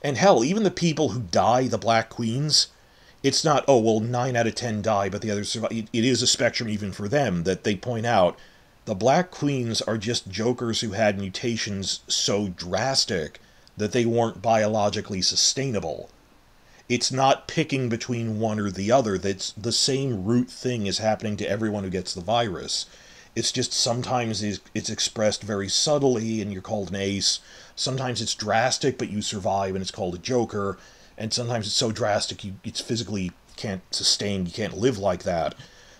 And hell, even the people who die, the Black Queens, it's not oh well nine out of ten die, but the others survive. It is a spectrum even for them that they point out. The Black Queens are just jokers who had mutations so drastic that they weren't biologically sustainable. It's not picking between one or the other. That's the same root thing is happening to everyone who gets the virus. It's just sometimes it's expressed very subtly and you're called an ace. Sometimes it's drastic, but you survive and it's called a joker. And sometimes it's so drastic you it's physically can't sustain, you can't live like that.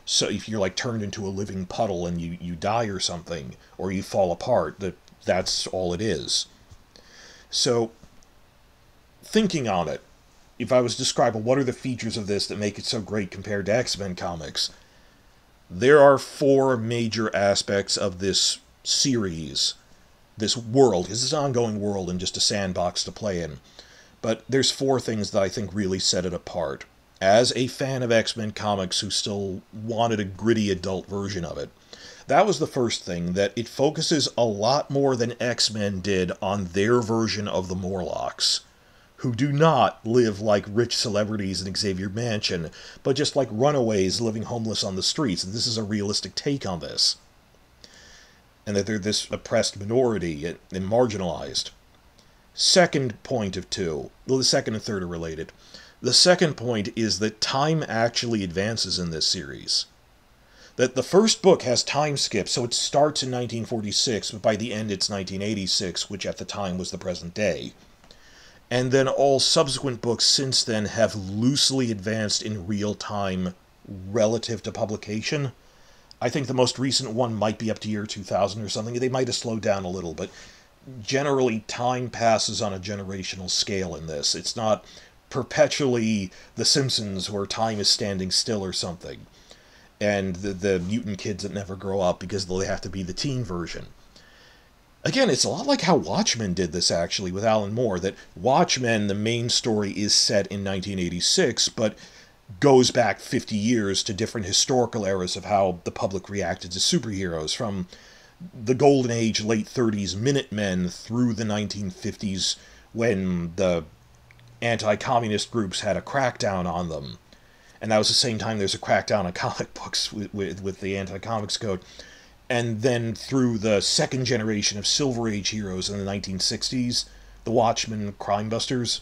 So if you're like turned into a living puddle and you, you die or something, or you fall apart, that that's all it is. So thinking on it, if I was to describing what are the features of this that make it so great compared to X Men comics, there are four major aspects of this series, this world, because it's an ongoing world and just a sandbox to play in. But there's four things that I think really set it apart. As a fan of X Men comics who still wanted a gritty adult version of it, that was the first thing, that it focuses a lot more than X Men did on their version of the Morlocks who do not live like rich celebrities in Xavier Mansion, but just like runaways living homeless on the streets. And this is a realistic take on this. And that they're this oppressed minority and marginalized. Second point of two. Well, the second and third are related. The second point is that time actually advances in this series. That the first book has time skips, so it starts in 1946, but by the end it's 1986, which at the time was the present day and then all subsequent books since then have loosely advanced in real time relative to publication. I think the most recent one might be up to year 2000 or something. They might have slowed down a little, but generally time passes on a generational scale in this. It's not perpetually The Simpsons where time is standing still or something. And the, the mutant kids that never grow up because they have to be the teen version. Again, it's a lot like how Watchmen did this actually with Alan Moore. That Watchmen, the main story is set in 1986, but goes back 50 years to different historical eras of how the public reacted to superheroes from the golden age late 30s Minutemen through the 1950s when the anti-communist groups had a crackdown on them. And that was the same time there's a crackdown on comic books with, with, with the anti-comics code and then through the second generation of Silver Age heroes in the 1960s, the Watchmen Crime Busters.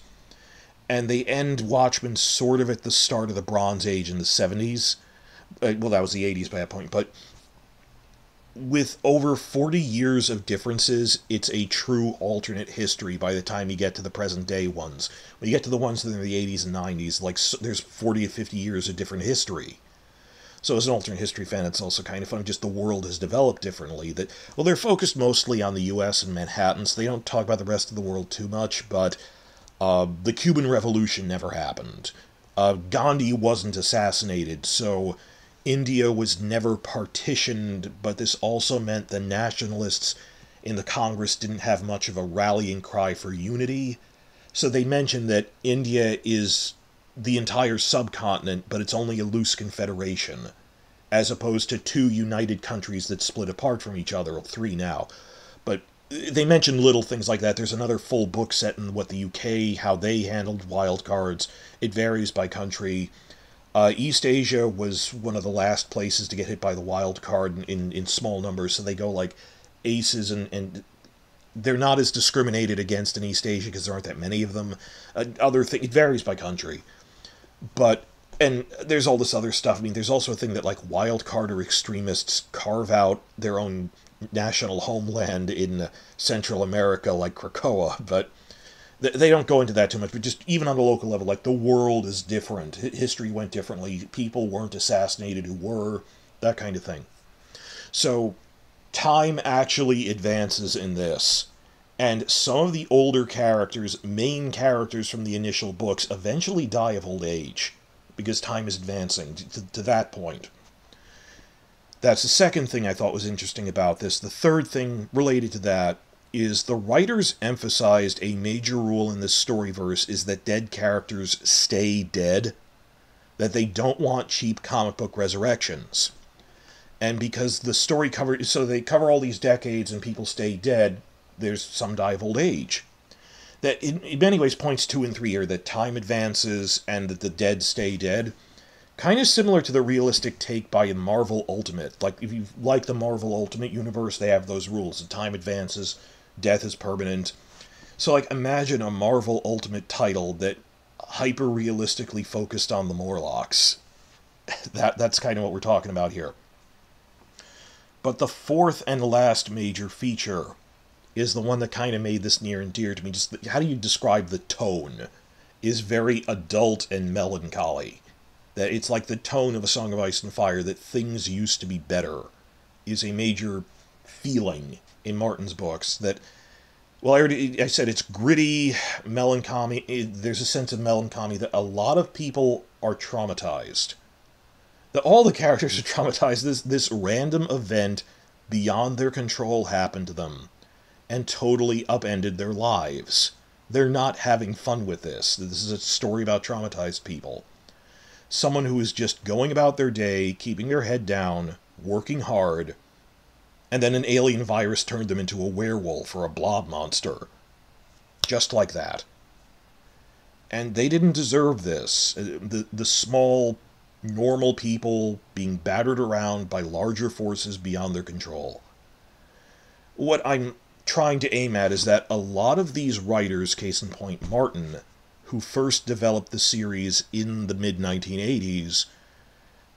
And they end Watchmen sort of at the start of the Bronze Age in the 70s. Uh, well, that was the 80s by that point, but with over 40 years of differences, it's a true alternate history by the time you get to the present day ones. When you get to the ones that are in the 80s and 90s, like there's 40 or 50 years of different history. So as an alternate history fan, it's also kind of fun. Just the world has developed differently. That well, they're focused mostly on the U.S. and Manhattan, so they don't talk about the rest of the world too much. But uh, the Cuban Revolution never happened. Uh, Gandhi wasn't assassinated, so India was never partitioned. But this also meant the nationalists in the Congress didn't have much of a rallying cry for unity. So they mentioned that India is the entire subcontinent, but it's only a loose confederation, as opposed to two united countries that split apart from each other, or three now. But they mention little things like that. There's another full book set in what the UK, how they handled wild cards. It varies by country. Uh, East Asia was one of the last places to get hit by the wild card in, in, in small numbers, so they go like aces and, and they're not as discriminated against in East Asia because there aren't that many of them. Uh, other thing, it varies by country but and there's all this other stuff. I mean, there's also a thing that like wild card or extremists carve out their own national homeland in Central America, like Krakoa, but they don't go into that too much. But just even on a local level, like the world is different. History went differently. People weren't assassinated who were, that kind of thing. So time actually advances in this. And some of the older characters, main characters from the initial books, eventually die of old age because time is advancing to, to, that point. That's the second thing I thought was interesting about this. The third thing related to that is the writers emphasized a major rule in this storyverse is that dead characters stay dead, that they don't want cheap comic book resurrections. And because the story covers, so they cover all these decades and people stay dead, there's some die of old age. That in, in many ways points two and three are that time advances and that the dead stay dead. Kind of similar to the realistic take by Marvel Ultimate. Like if you like the Marvel Ultimate universe, they have those rules. The time advances, death is permanent. So like imagine a Marvel Ultimate title that hyper realistically focused on the Morlocks. that that's kind of what we're talking about here. But the fourth and last major feature is the one that kind of made this near and dear to me. Just the, how do you describe the tone? Is very adult and melancholy. That it's like the tone of a Song of Ice and Fire. That things used to be better, is a major feeling in Martin's books. That well, I already I said it's gritty, melancholy. It, there's a sense of melancholy that a lot of people are traumatized. That all the characters are traumatized. This this random event beyond their control happened to them and totally upended their lives. They're not having fun with this. This is a story about traumatized people. Someone who is just going about their day, keeping their head down, working hard, and then an alien virus turned them into a werewolf or a blob monster. Just like that. And they didn't deserve this. The, the small, normal people being battered around by larger forces beyond their control. What I'm trying to aim at is that a lot of these writers, case in point Martin, who first developed the series in the mid 1980s,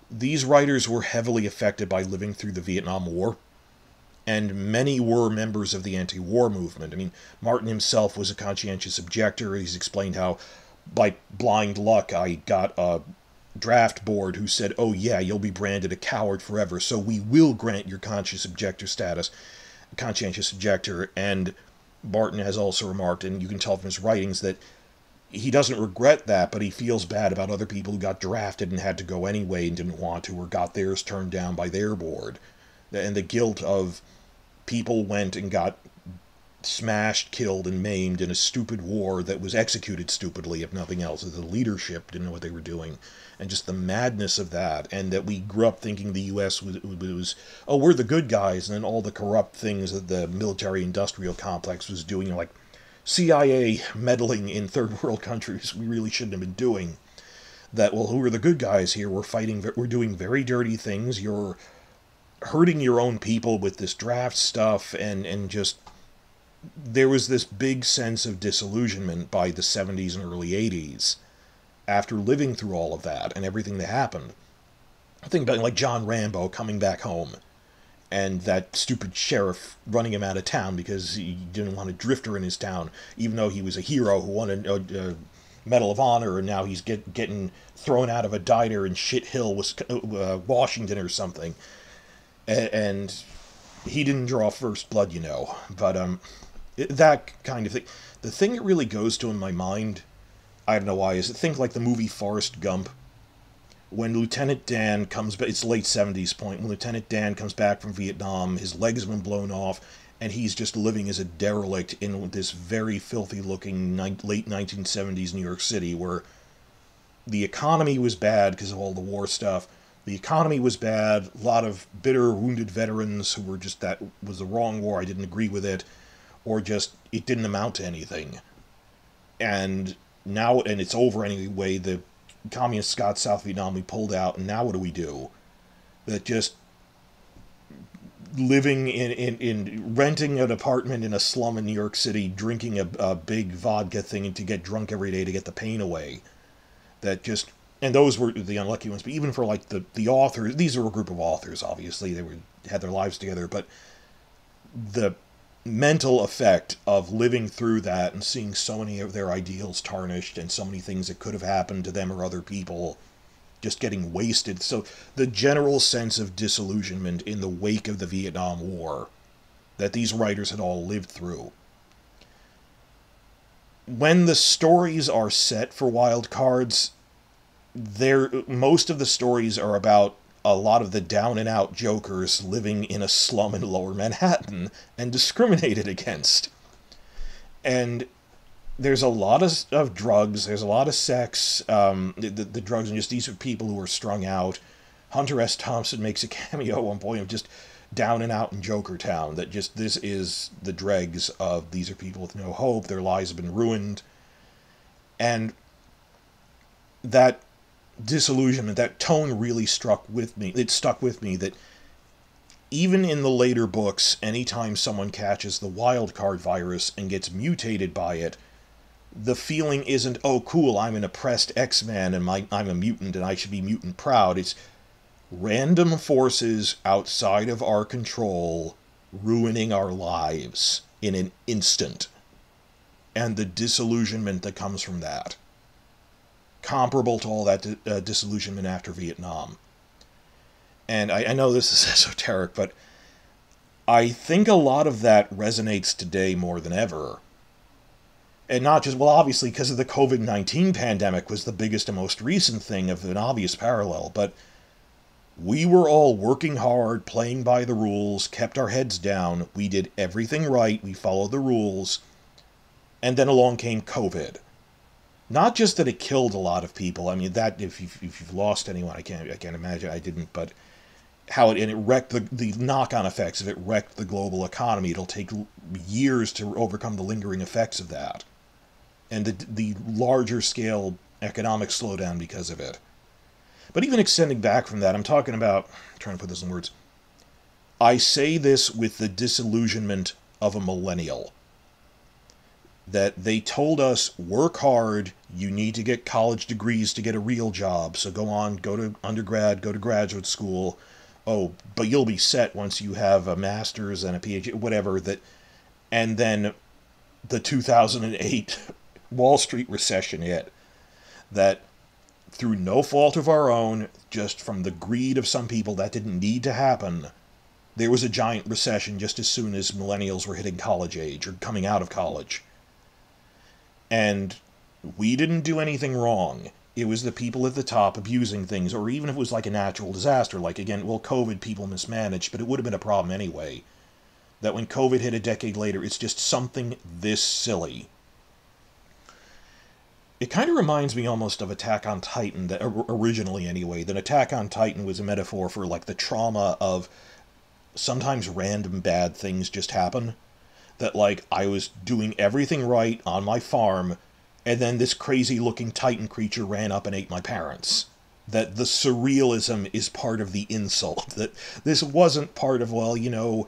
these writers were heavily affected by living through the Vietnam War, and many were members of the anti war movement. I mean, Martin himself was a conscientious objector. He's explained how, by blind luck, I got a draft board who said, Oh, yeah, you'll be branded a coward forever, so we will grant your conscious objector status conscientious objector, and Martin has also remarked, and you can tell from his writings, that he doesn't regret that, but he feels bad about other people who got drafted and had to go anyway and didn't want to, or got theirs turned down by their board. And the guilt of people went and got smashed, killed, and maimed in a stupid war that was executed stupidly, if nothing else. The leadership didn't know what they were doing and just the madness of that, and that we grew up thinking the U.S. was, was oh, we're the good guys, and then all the corrupt things that the military-industrial complex was doing, like CIA meddling in third world countries, we really shouldn't have been doing. That well, who are the good guys here? We're fighting, we're doing very dirty things. You're hurting your own people with this draft stuff, and and just there was this big sense of disillusionment by the 70s and early 80s after living through all of that and everything that happened. I think about like John Rambo coming back home and that stupid sheriff running him out of town because he didn't want a drifter in his town, even though he was a hero who won a, a, a Medal of Honor, and now he's get, getting thrown out of a diner in Shit Hill, uh, Washington, or something. And, and he didn't draw first blood, you know. But um, that kind of thing. The thing that really goes to in my mind, I don't know why, is it think like the movie Forrest Gump. When Lieutenant Dan comes back, it's late 70s point, when Lieutenant Dan comes back from Vietnam, his legs have been blown off, and he's just living as a derelict in this very filthy looking late 1970s New York City where the economy was bad because of all the war stuff. The economy was bad, a lot of bitter, wounded veterans who were just that was the wrong war, I didn't agree with it, or just it didn't amount to anything. And now, and it's over anyway, the communists got South Vietnam, we pulled out, and now what do we do? That just living in, in, in renting an apartment in a slum in New York City, drinking a, a big vodka thing to get drunk every day to get the pain away. That just and those were the unlucky ones. But even for like the the authors, these are a group of authors. Obviously, they were had their lives together, but the mental effect of living through that and seeing so many of their ideals tarnished and so many things that could have happened to them or other people just getting wasted. So the general sense of disillusionment in the wake of the Vietnam War that these writers had all lived through. When the stories are set for wild cards, there most of the stories are about a lot of the down and out jokers living in a slum in lower Manhattan and discriminated against. And there's a lot of, of drugs, there's a lot of sex, um, the, the, drugs, and just these are people who are strung out. Hunter S. Thompson makes a cameo at one point of just down and out in Joker Town, that just this is the dregs of these are people with no hope, their lives have been ruined. And that disillusionment, that tone really struck with me. It stuck with me that even in the later books, anytime someone catches the wild card virus and gets mutated by it, the feeling isn't, oh, cool, I'm an oppressed X Man and my, I'm a mutant and I should be mutant proud. It's random forces outside of our control ruining our lives in an instant. And the disillusionment that comes from that comparable to all that uh, disillusionment after Vietnam. And I, I know this is esoteric, but I think a lot of that resonates today more than ever. And not just, well, obviously, because of the COVID 19 pandemic was the biggest and most recent thing of an obvious parallel, but we were all working hard, playing by the rules, kept our heads down, we did everything right, we followed the rules, and then along came COVID not just that it killed a lot of people. I mean, that if you've, if you've lost anyone, I can't I can't imagine. I didn't, but how it and it wrecked the the knock-on effects of it wrecked the global economy. It'll take years to overcome the lingering effects of that, and the the larger scale economic slowdown because of it. But even extending back from that, I'm talking about I'm trying to put this in words. I say this with the disillusionment of a millennial that they told us work hard, you need to get college degrees to get a real job. So go on, go to undergrad, go to graduate school. Oh, but you'll be set once you have a master's and a PhD, whatever that and then the 2008 Wall Street recession hit that through no fault of our own, just from the greed of some people that didn't need to happen, there was a giant recession just as soon as millennials were hitting college age or coming out of college and we didn't do anything wrong. It was the people at the top abusing things, or even if it was like a natural disaster, like again, well, COVID people mismanaged, but it would have been a problem anyway. That when COVID hit a decade later, it's just something this silly. It kind of reminds me almost of Attack on Titan, that originally anyway. That Attack on Titan was a metaphor for like the trauma of sometimes random bad things just happen that like I was doing everything right on my farm, and then this crazy looking titan creature ran up and ate my parents. That the surrealism is part of the insult. That this wasn't part of, well, you know,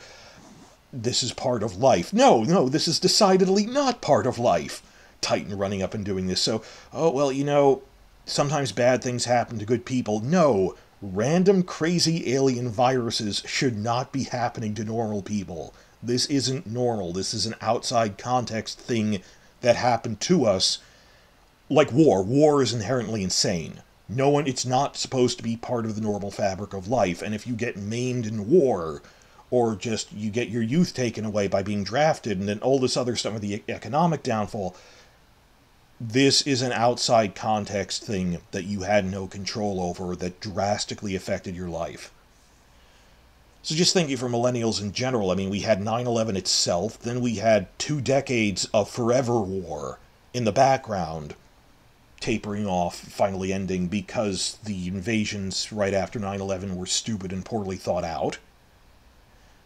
this is part of life. No, no, this is decidedly not part of life. Titan running up and doing this. So, oh, well, you know, sometimes bad things happen to good people. No, random crazy alien viruses should not be happening to normal people. This isn't normal. This is an outside context thing that happened to us. Like war. War is inherently insane. No one, it's not supposed to be part of the normal fabric of life. And if you get maimed in war, or just you get your youth taken away by being drafted, and then all this other stuff with the economic downfall, this is an outside context thing that you had no control over that drastically affected your life. So just thinking for millennials in general, I mean, we had 9 11 itself, then we had two decades of forever war in the background, tapering off, finally ending because the invasions right after 9 11 were stupid and poorly thought out.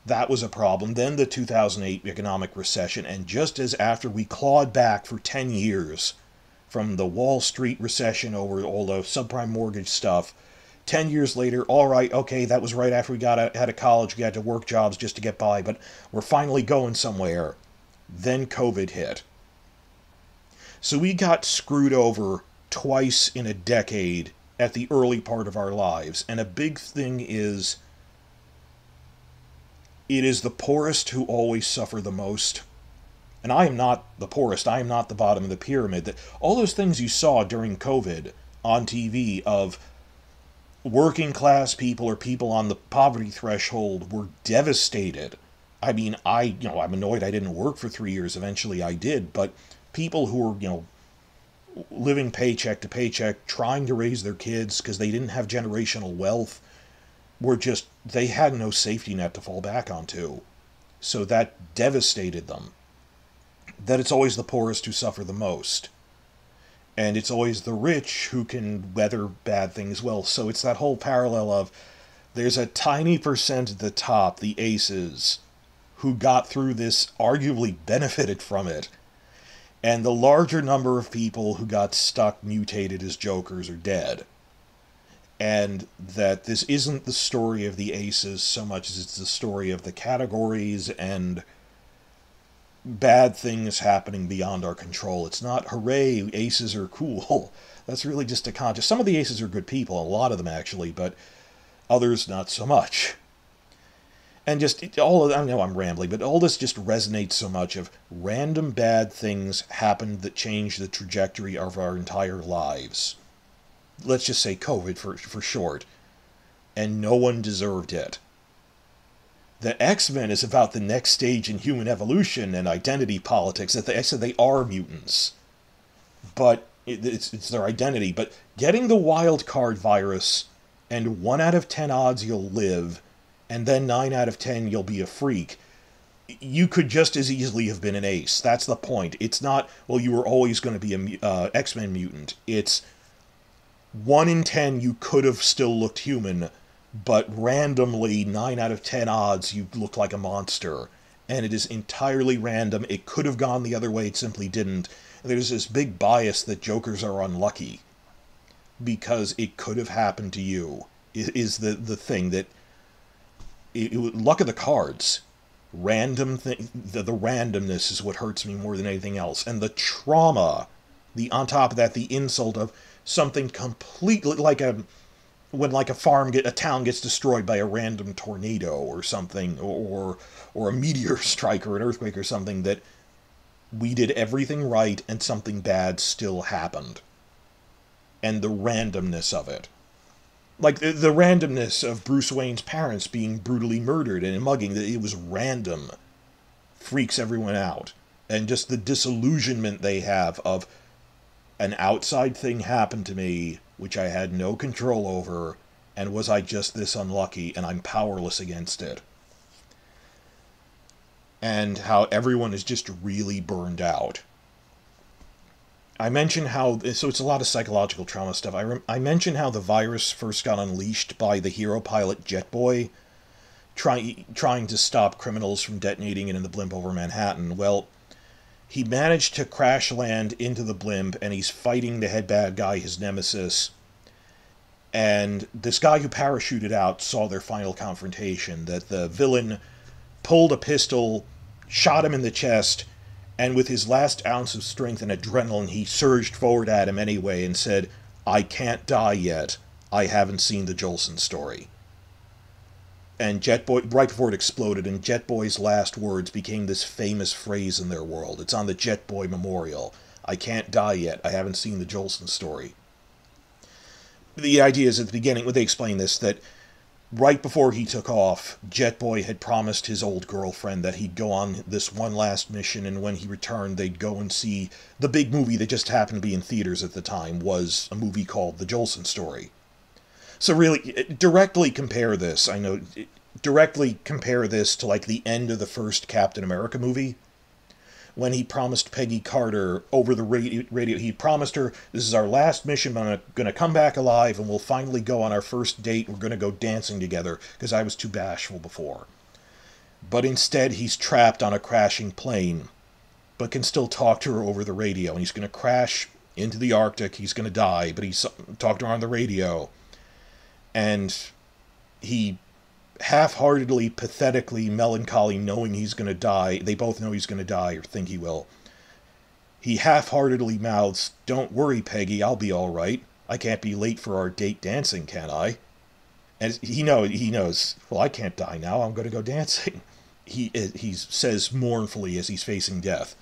That was a problem. Then the 2008 economic recession, and just as after we clawed back for 10 years from the Wall Street recession over all the subprime mortgage stuff 10 years later, all right, okay, that was right after we got out, of college. We had to work jobs just to get by, but we're finally going somewhere. Then COVID hit. So we got screwed over twice in a decade at the early part of our lives. And a big thing is it is the poorest who always suffer the most. And I am not the poorest. I am not the bottom of the pyramid. That all those things you saw during COVID on TV of working class people or people on the poverty threshold were devastated. I mean, I, you know, I'm annoyed I didn't work for three years. Eventually I did. But people who were, you know, living paycheck to paycheck, trying to raise their kids because they didn't have generational wealth, were just, they had no safety net to fall back onto. So that devastated them. That it's always the poorest who suffer the most and it's always the rich who can weather bad things well. So it's that whole parallel of there's a tiny percent at the top, the aces, who got through this, arguably benefited from it, and the larger number of people who got stuck, mutated as jokers, are dead. And that this isn't the story of the aces so much as it's the story of the categories and bad things happening beyond our control. It's not, hooray, aces are cool. That's really just a conscious. Some of the aces are good people, a lot of them actually, but others not so much. And just all of, I know I'm rambling, but all this just resonates so much of random bad things happened that changed the trajectory of our entire lives. Let's just say COVID for, for short. And no one deserved it that X-Men is about the next stage in human evolution and identity politics. That they, they are mutants, but it's it's their identity. But getting the wild card virus and one out of ten odds you'll live, and then nine out of ten you'll be a freak. You could just as easily have been an ace. That's the point. It's not well you were always going to be a uh, X-Men mutant. It's one in ten you could have still looked human but randomly, 9 out of 10 odds, you look like a monster. And it is entirely random. It could have gone the other way, it simply didn't. There's this big bias that Jokers are unlucky because it could have happened to you, is the, the thing that. It, it, luck of the cards. Random thing. The, the randomness is what hurts me more than anything else. And the trauma, the on top of that, the insult of something completely like a when like a farm get a town gets destroyed by a random tornado or something or or a meteor strike or an earthquake or something that we did everything right and something bad still happened. And the randomness of it. Like the, the randomness of Bruce Wayne's parents being brutally murdered and mugging that it was random. Freaks everyone out. And just the disillusionment they have of an outside thing happened to me which I had no control over, and was I just this unlucky and I'm powerless against it? And how everyone is just really burned out. I mentioned how, so it's a lot of psychological trauma stuff. I, rem, I mentioned how the virus first got unleashed by the hero pilot Jetboy, try, trying to stop criminals from detonating it in the blimp over Manhattan. Well, he managed to crash land into the blimp and he's fighting the head bad guy, his nemesis. And this guy who parachuted out saw their final confrontation that the villain pulled a pistol, shot him in the chest, and with his last ounce of strength and adrenaline, he surged forward at him anyway and said, I can't die yet. I haven't seen the Jolson story. And Jet Boy, right before it exploded, and Jet Boy's last words became this famous phrase in their world. It's on the Jet Boy Memorial. I can't die yet. I haven't seen the Jolson story. The idea is at the beginning, when they explain this, that right before he took off, Jet Boy had promised his old girlfriend that he'd go on this one last mission, and when he returned, they'd go and see the big movie that just happened to be in theaters at the time was a movie called The Jolson Story. So really, directly compare this. I know, directly compare this to like the end of the first Captain America movie, when he promised Peggy Carter over the radio. he promised her, "This is our last mission. I'm going to come back alive, and we'll finally go on our first date. We're going to go dancing together because I was too bashful before." But instead, he's trapped on a crashing plane, but can still talk to her over the radio. And he's going to crash into the Arctic. He's going to die, but he's talked to her on the radio and he half-heartedly, pathetically, melancholy, knowing he's going to die. They both know he's going to die or think he will. He half-heartedly mouths, "Don't worry, Peggy, I'll be all right. I can't be late for our date dancing, can I?" And he know he knows. Well, I can't die now. I'm going to go dancing. He he says mournfully as he's facing death,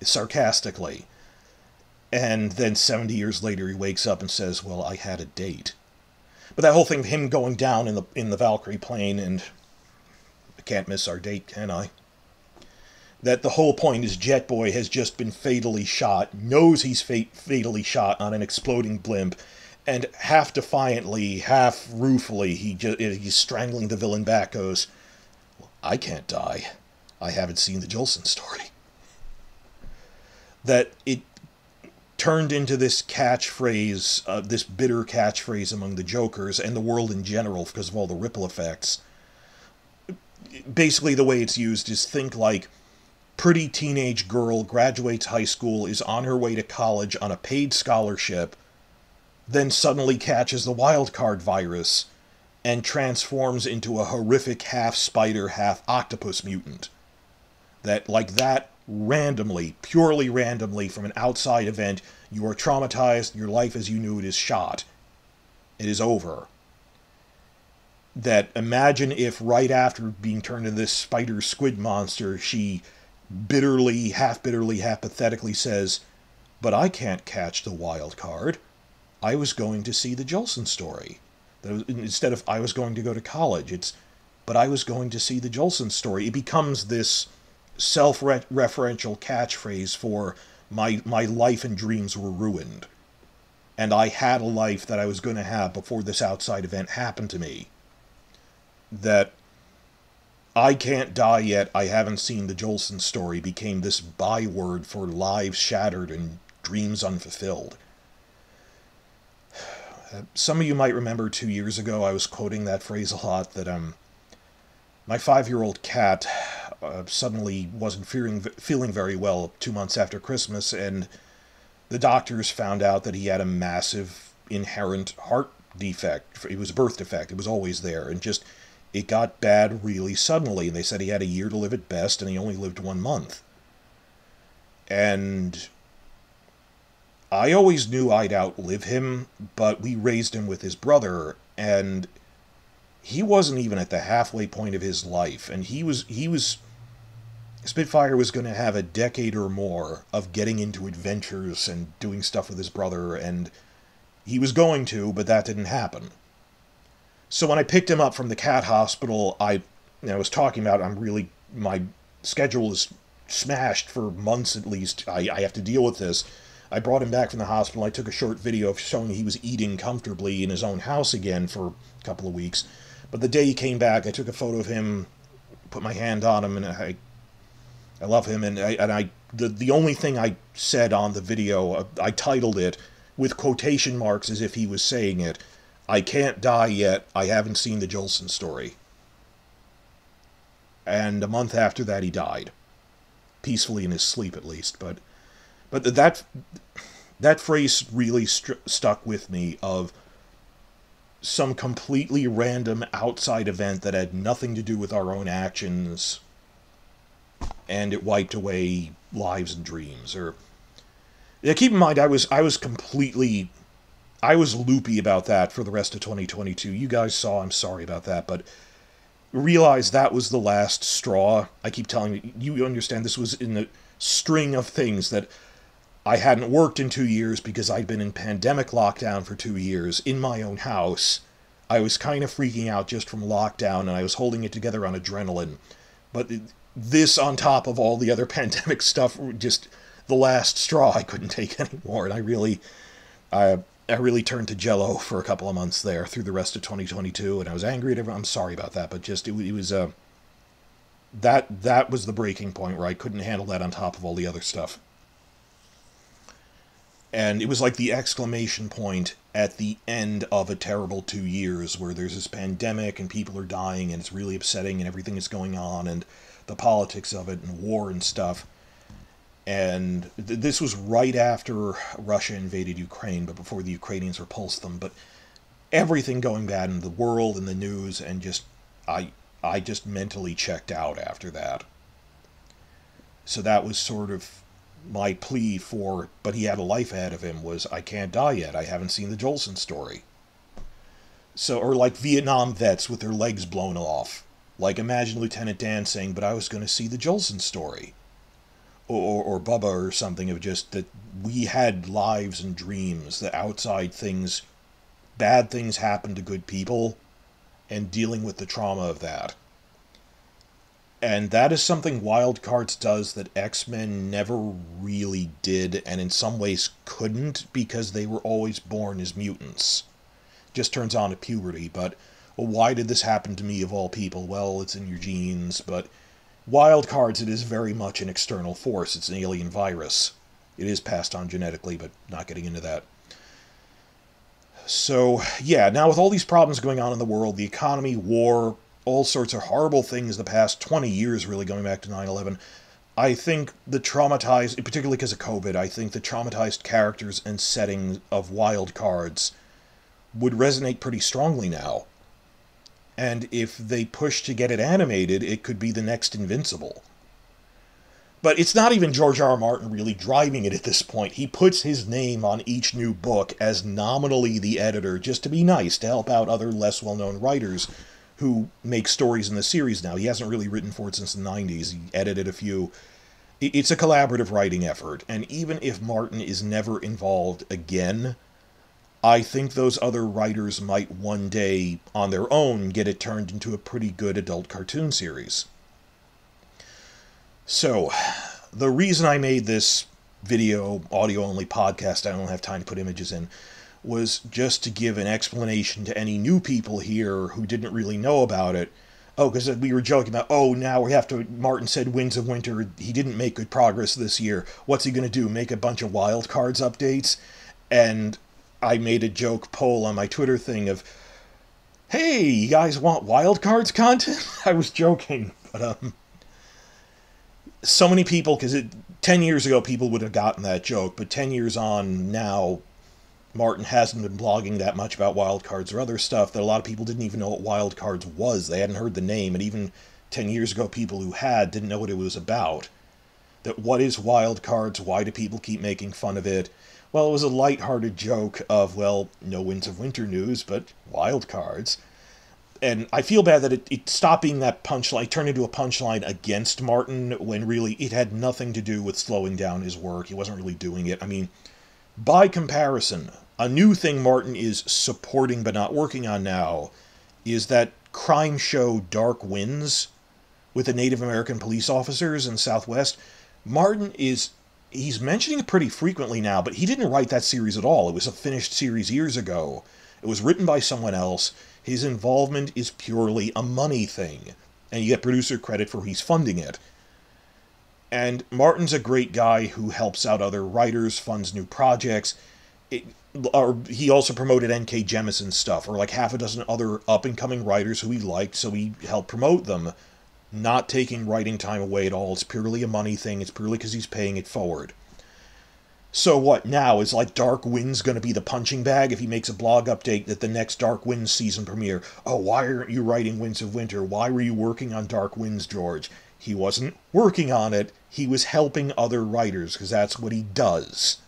sarcastically. And then 70 years later, he wakes up and says, Well, I had a date. But that whole thing of him going down in the, in the Valkyrie plane and I can't miss our date, can I? That the whole point is Jet Boy has just been fatally shot, knows he's fat- fatally shot on an exploding blimp, and half defiantly, half ruefully, he just, he's strangling the villain back, goes, I can't die. I haven't seen the Jolson story. That it turned into this catchphrase, uh, this bitter catchphrase among the Jokers and the world in general because of all the ripple effects. Basically, the way it's used is think like pretty teenage girl graduates high school, is on her way to college on a paid scholarship, then suddenly catches the wild card virus and transforms into a horrific half spider, half octopus mutant. That, like that, randomly, purely randomly from an outside event, you are traumatized, your life as you knew it is shot. It is over. That imagine if right after being turned into this spider squid monster, she bitterly, half bitterly, half pathetically says, But I can't catch the wild card. I was going to see the Jolson story. Instead of I was going to go to college, it's, but I was going to see the Jolson story. It becomes this self referential catchphrase for my, my life and dreams were ruined. And I had a life that I was going to have before this outside event happened to me. That I can't die yet, I haven't seen the Jolson story became this byword for lives shattered and dreams unfulfilled. Some of you might remember two years ago I was quoting that phrase a lot that um my five year old cat uh, suddenly wasn't feeling, feeling very well two months after Christmas, and the doctors found out that he had a massive inherent heart defect. It was a birth defect, it was always there, and just it got bad really suddenly. And they said he had a year to live at best, and he only lived one month. And I always knew I'd outlive him, but we raised him with his brother, and he wasn't even at the halfway point of his life and he was he was Spitfire was going to have a decade or more of getting into adventures and doing stuff with his brother and he was going to but that didn't happen. So when I picked him up from the cat hospital I I was talking about I'm really my schedule is smashed for months at least. I, I have to deal with this. I brought him back from the hospital. I took a short video of showing he was eating comfortably in his own house again for a couple of weeks. But the day he came back, I took a photo of him, put my hand on him, and I, I love him. And I, and I, the the only thing I said on the video, uh, I titled it with quotation marks as if he was saying it. I can't die yet. I haven't seen the Jolson story. And a month after that, he died, peacefully in his sleep, at least. But, but that that phrase really st- stuck with me. Of some completely random outside event that had nothing to do with our own actions and it wiped away lives and dreams or yeah, keep in mind I was I was completely I was loopy about that for the rest of 2022. You guys saw, I'm sorry about that, but realize that was the last straw. I keep telling you, you understand this was in the string of things that I hadn't worked in two years because I'd been in pandemic lockdown for two years in my own house. I was kind of freaking out just from lockdown and I was holding it together on adrenaline. But this, on top of all the other pandemic stuff, just the last straw I couldn't take anymore. And I really, I, I really turned to Jello for a couple of months there through the rest of 2022, and I was angry at everyone. I'm sorry about that, but just it, it was uh, that that was the breaking point where I couldn't handle that on top of all the other stuff. And it was like the exclamation point at the end of a terrible two years where there's this pandemic and people are dying and it's really upsetting and everything is going on and the politics of it and war and stuff. And th- this was right after Russia invaded Ukraine, but before the Ukrainians repulsed them. But everything going bad in the world and the news, and just I I just mentally checked out after that. So that was sort of my plea for, but he had a life ahead of him, was I can't die yet. I haven't seen the Jolson story. So, or like Vietnam vets with their legs blown off. Like imagine Lieutenant Dan saying, but I was going to see the Jolson story. Or, or, Bubba or something of just that we had lives and dreams, that outside things, bad things happen to good people, and dealing with the trauma of that. And that is something Wild Cards does that X Men never really did, and in some ways couldn't because they were always born as mutants. Just turns on at puberty, but well, why did this happen to me of all people? Well, it's in your genes, but Wild Cards, it is very much an external force. It's an alien virus. It is passed on genetically, but not getting into that. So, yeah, now with all these problems going on in the world, the economy, war, all sorts of horrible things the past 20 years, really going back to 9 11. I think the traumatized, particularly because of COVID, I think the traumatized characters and settings of Wild Cards would resonate pretty strongly now. And if they push to get it animated, it could be the next Invincible. But it's not even George R. R. Martin really driving it at this point. He puts his name on each new book as nominally the editor just to be nice, to help out other less well known writers who make stories in the series now. He hasn't really written for it since the 90s. He edited a few. It's a collaborative writing effort, and even if Martin is never involved again, I think those other writers might one day, on their own, get it turned into a pretty good adult cartoon series. So, the reason I made this video, audio only podcast, I don't have time to put images in, was just to give an explanation to any new people here who didn't really know about it. Oh, because we were joking about, oh, now we have to. Martin said Winds of Winter, he didn't make good progress this year. What's he going to do? Make a bunch of wild cards updates? And I made a joke poll on my Twitter thing of, hey, you guys want wild cards content? I was joking, but, um, so many people, because 10 years ago people would have gotten that joke, but 10 years on now, Martin hasn't been blogging that much about wildcards or other stuff that a lot of people didn't even know what wildcards was. They hadn't heard the name, and even 10 years ago, people who had didn't know what it was about. That what is wildcards? Why do people keep making fun of it? Well, it was a light-hearted joke of, well, no Winds of Winter news, but wildcards. And I feel bad that it, it stopped being that punchline, turned into a punchline against Martin when really it had nothing to do with slowing down his work. He wasn't really doing it. I mean, by comparison, a new thing Martin is supporting but not working on now is that crime show Dark Winds with the Native American police officers in Southwest. Martin is he's mentioning it pretty frequently now, but he didn't write that series at all. It was a finished series years ago. It was written by someone else. His involvement is purely a money thing, and you get producer credit for he's funding it. And Martin's a great guy who helps out other writers, funds new projects. It, or he also promoted N.K. Jemisin's stuff, or like half a dozen other up and coming writers who he liked, so he helped promote them, not taking writing time away at all. It's purely a money thing, it's purely because he's paying it forward. So what now? Is like Dark Winds going to be the punching bag if he makes a blog update that the next Dark Winds season premiere? Oh, why aren't you writing Winds of Winter? Why were you working on Dark Winds, George? He wasn't working on it. He was helping other writers because that's what he does.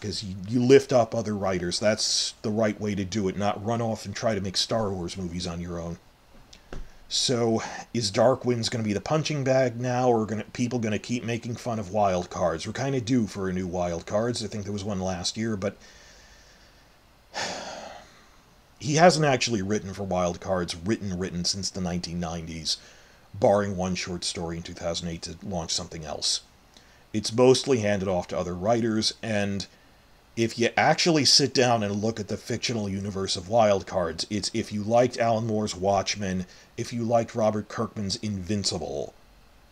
because you, you lift up other writers. That's the right way to do it, not run off and try to make Star Wars movies on your own. So, is Dark Winds going to be the punching bag now, or are gonna, people going to keep making fun of wild cards? We're kind of due for a new wild cards. I think there was one last year, but he hasn't actually written for wild cards, written written since the 1990s, barring one short story in 2008 to launch something else. It's mostly handed off to other writers, and if you actually sit down and look at the fictional universe of wild cards, it's if you liked Alan Moore's Watchmen, if you liked Robert Kirkman's Invincible,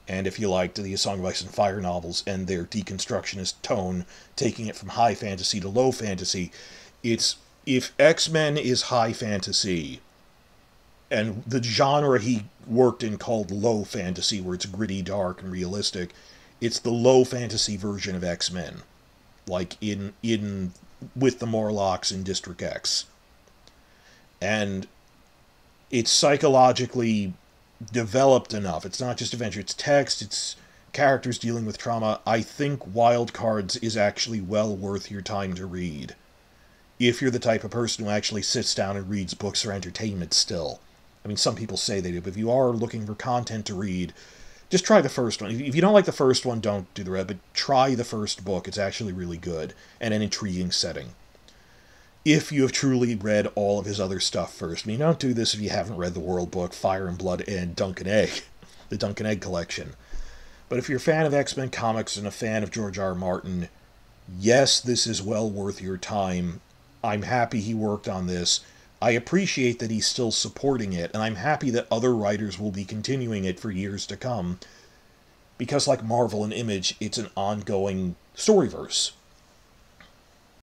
and if you liked the Song of Ice and Fire novels and their deconstructionist tone, taking it from high fantasy to low fantasy, it's if X Men is high fantasy, and the genre he worked in called low fantasy, where it's gritty, dark, and realistic, it's the low fantasy version of X Men, like in in with the Morlocks in District X, and it's psychologically developed enough. It's not just adventure; it's text. It's characters dealing with trauma. I think Wild Cards is actually well worth your time to read if you're the type of person who actually sits down and reads books for entertainment still. I mean, some people say they do, but if you are looking for content to read, just try the first one. If you don't like the first one, don't do the rest, but try the first book. It's actually really good and an intriguing setting. If you have truly read all of his other stuff first. I mean, don't do this if you haven't read the World Book, Fire and Blood, and Dunk and Egg, the Dunk and Egg collection. But if you're a fan of X Men comics and a fan of George R. R. Martin, yes, this is well worth your time I'm happy he worked on this. I appreciate that he's still supporting it, and I'm happy that other writers will be continuing it for years to come. Because, like Marvel and Image, it's an ongoing storyverse.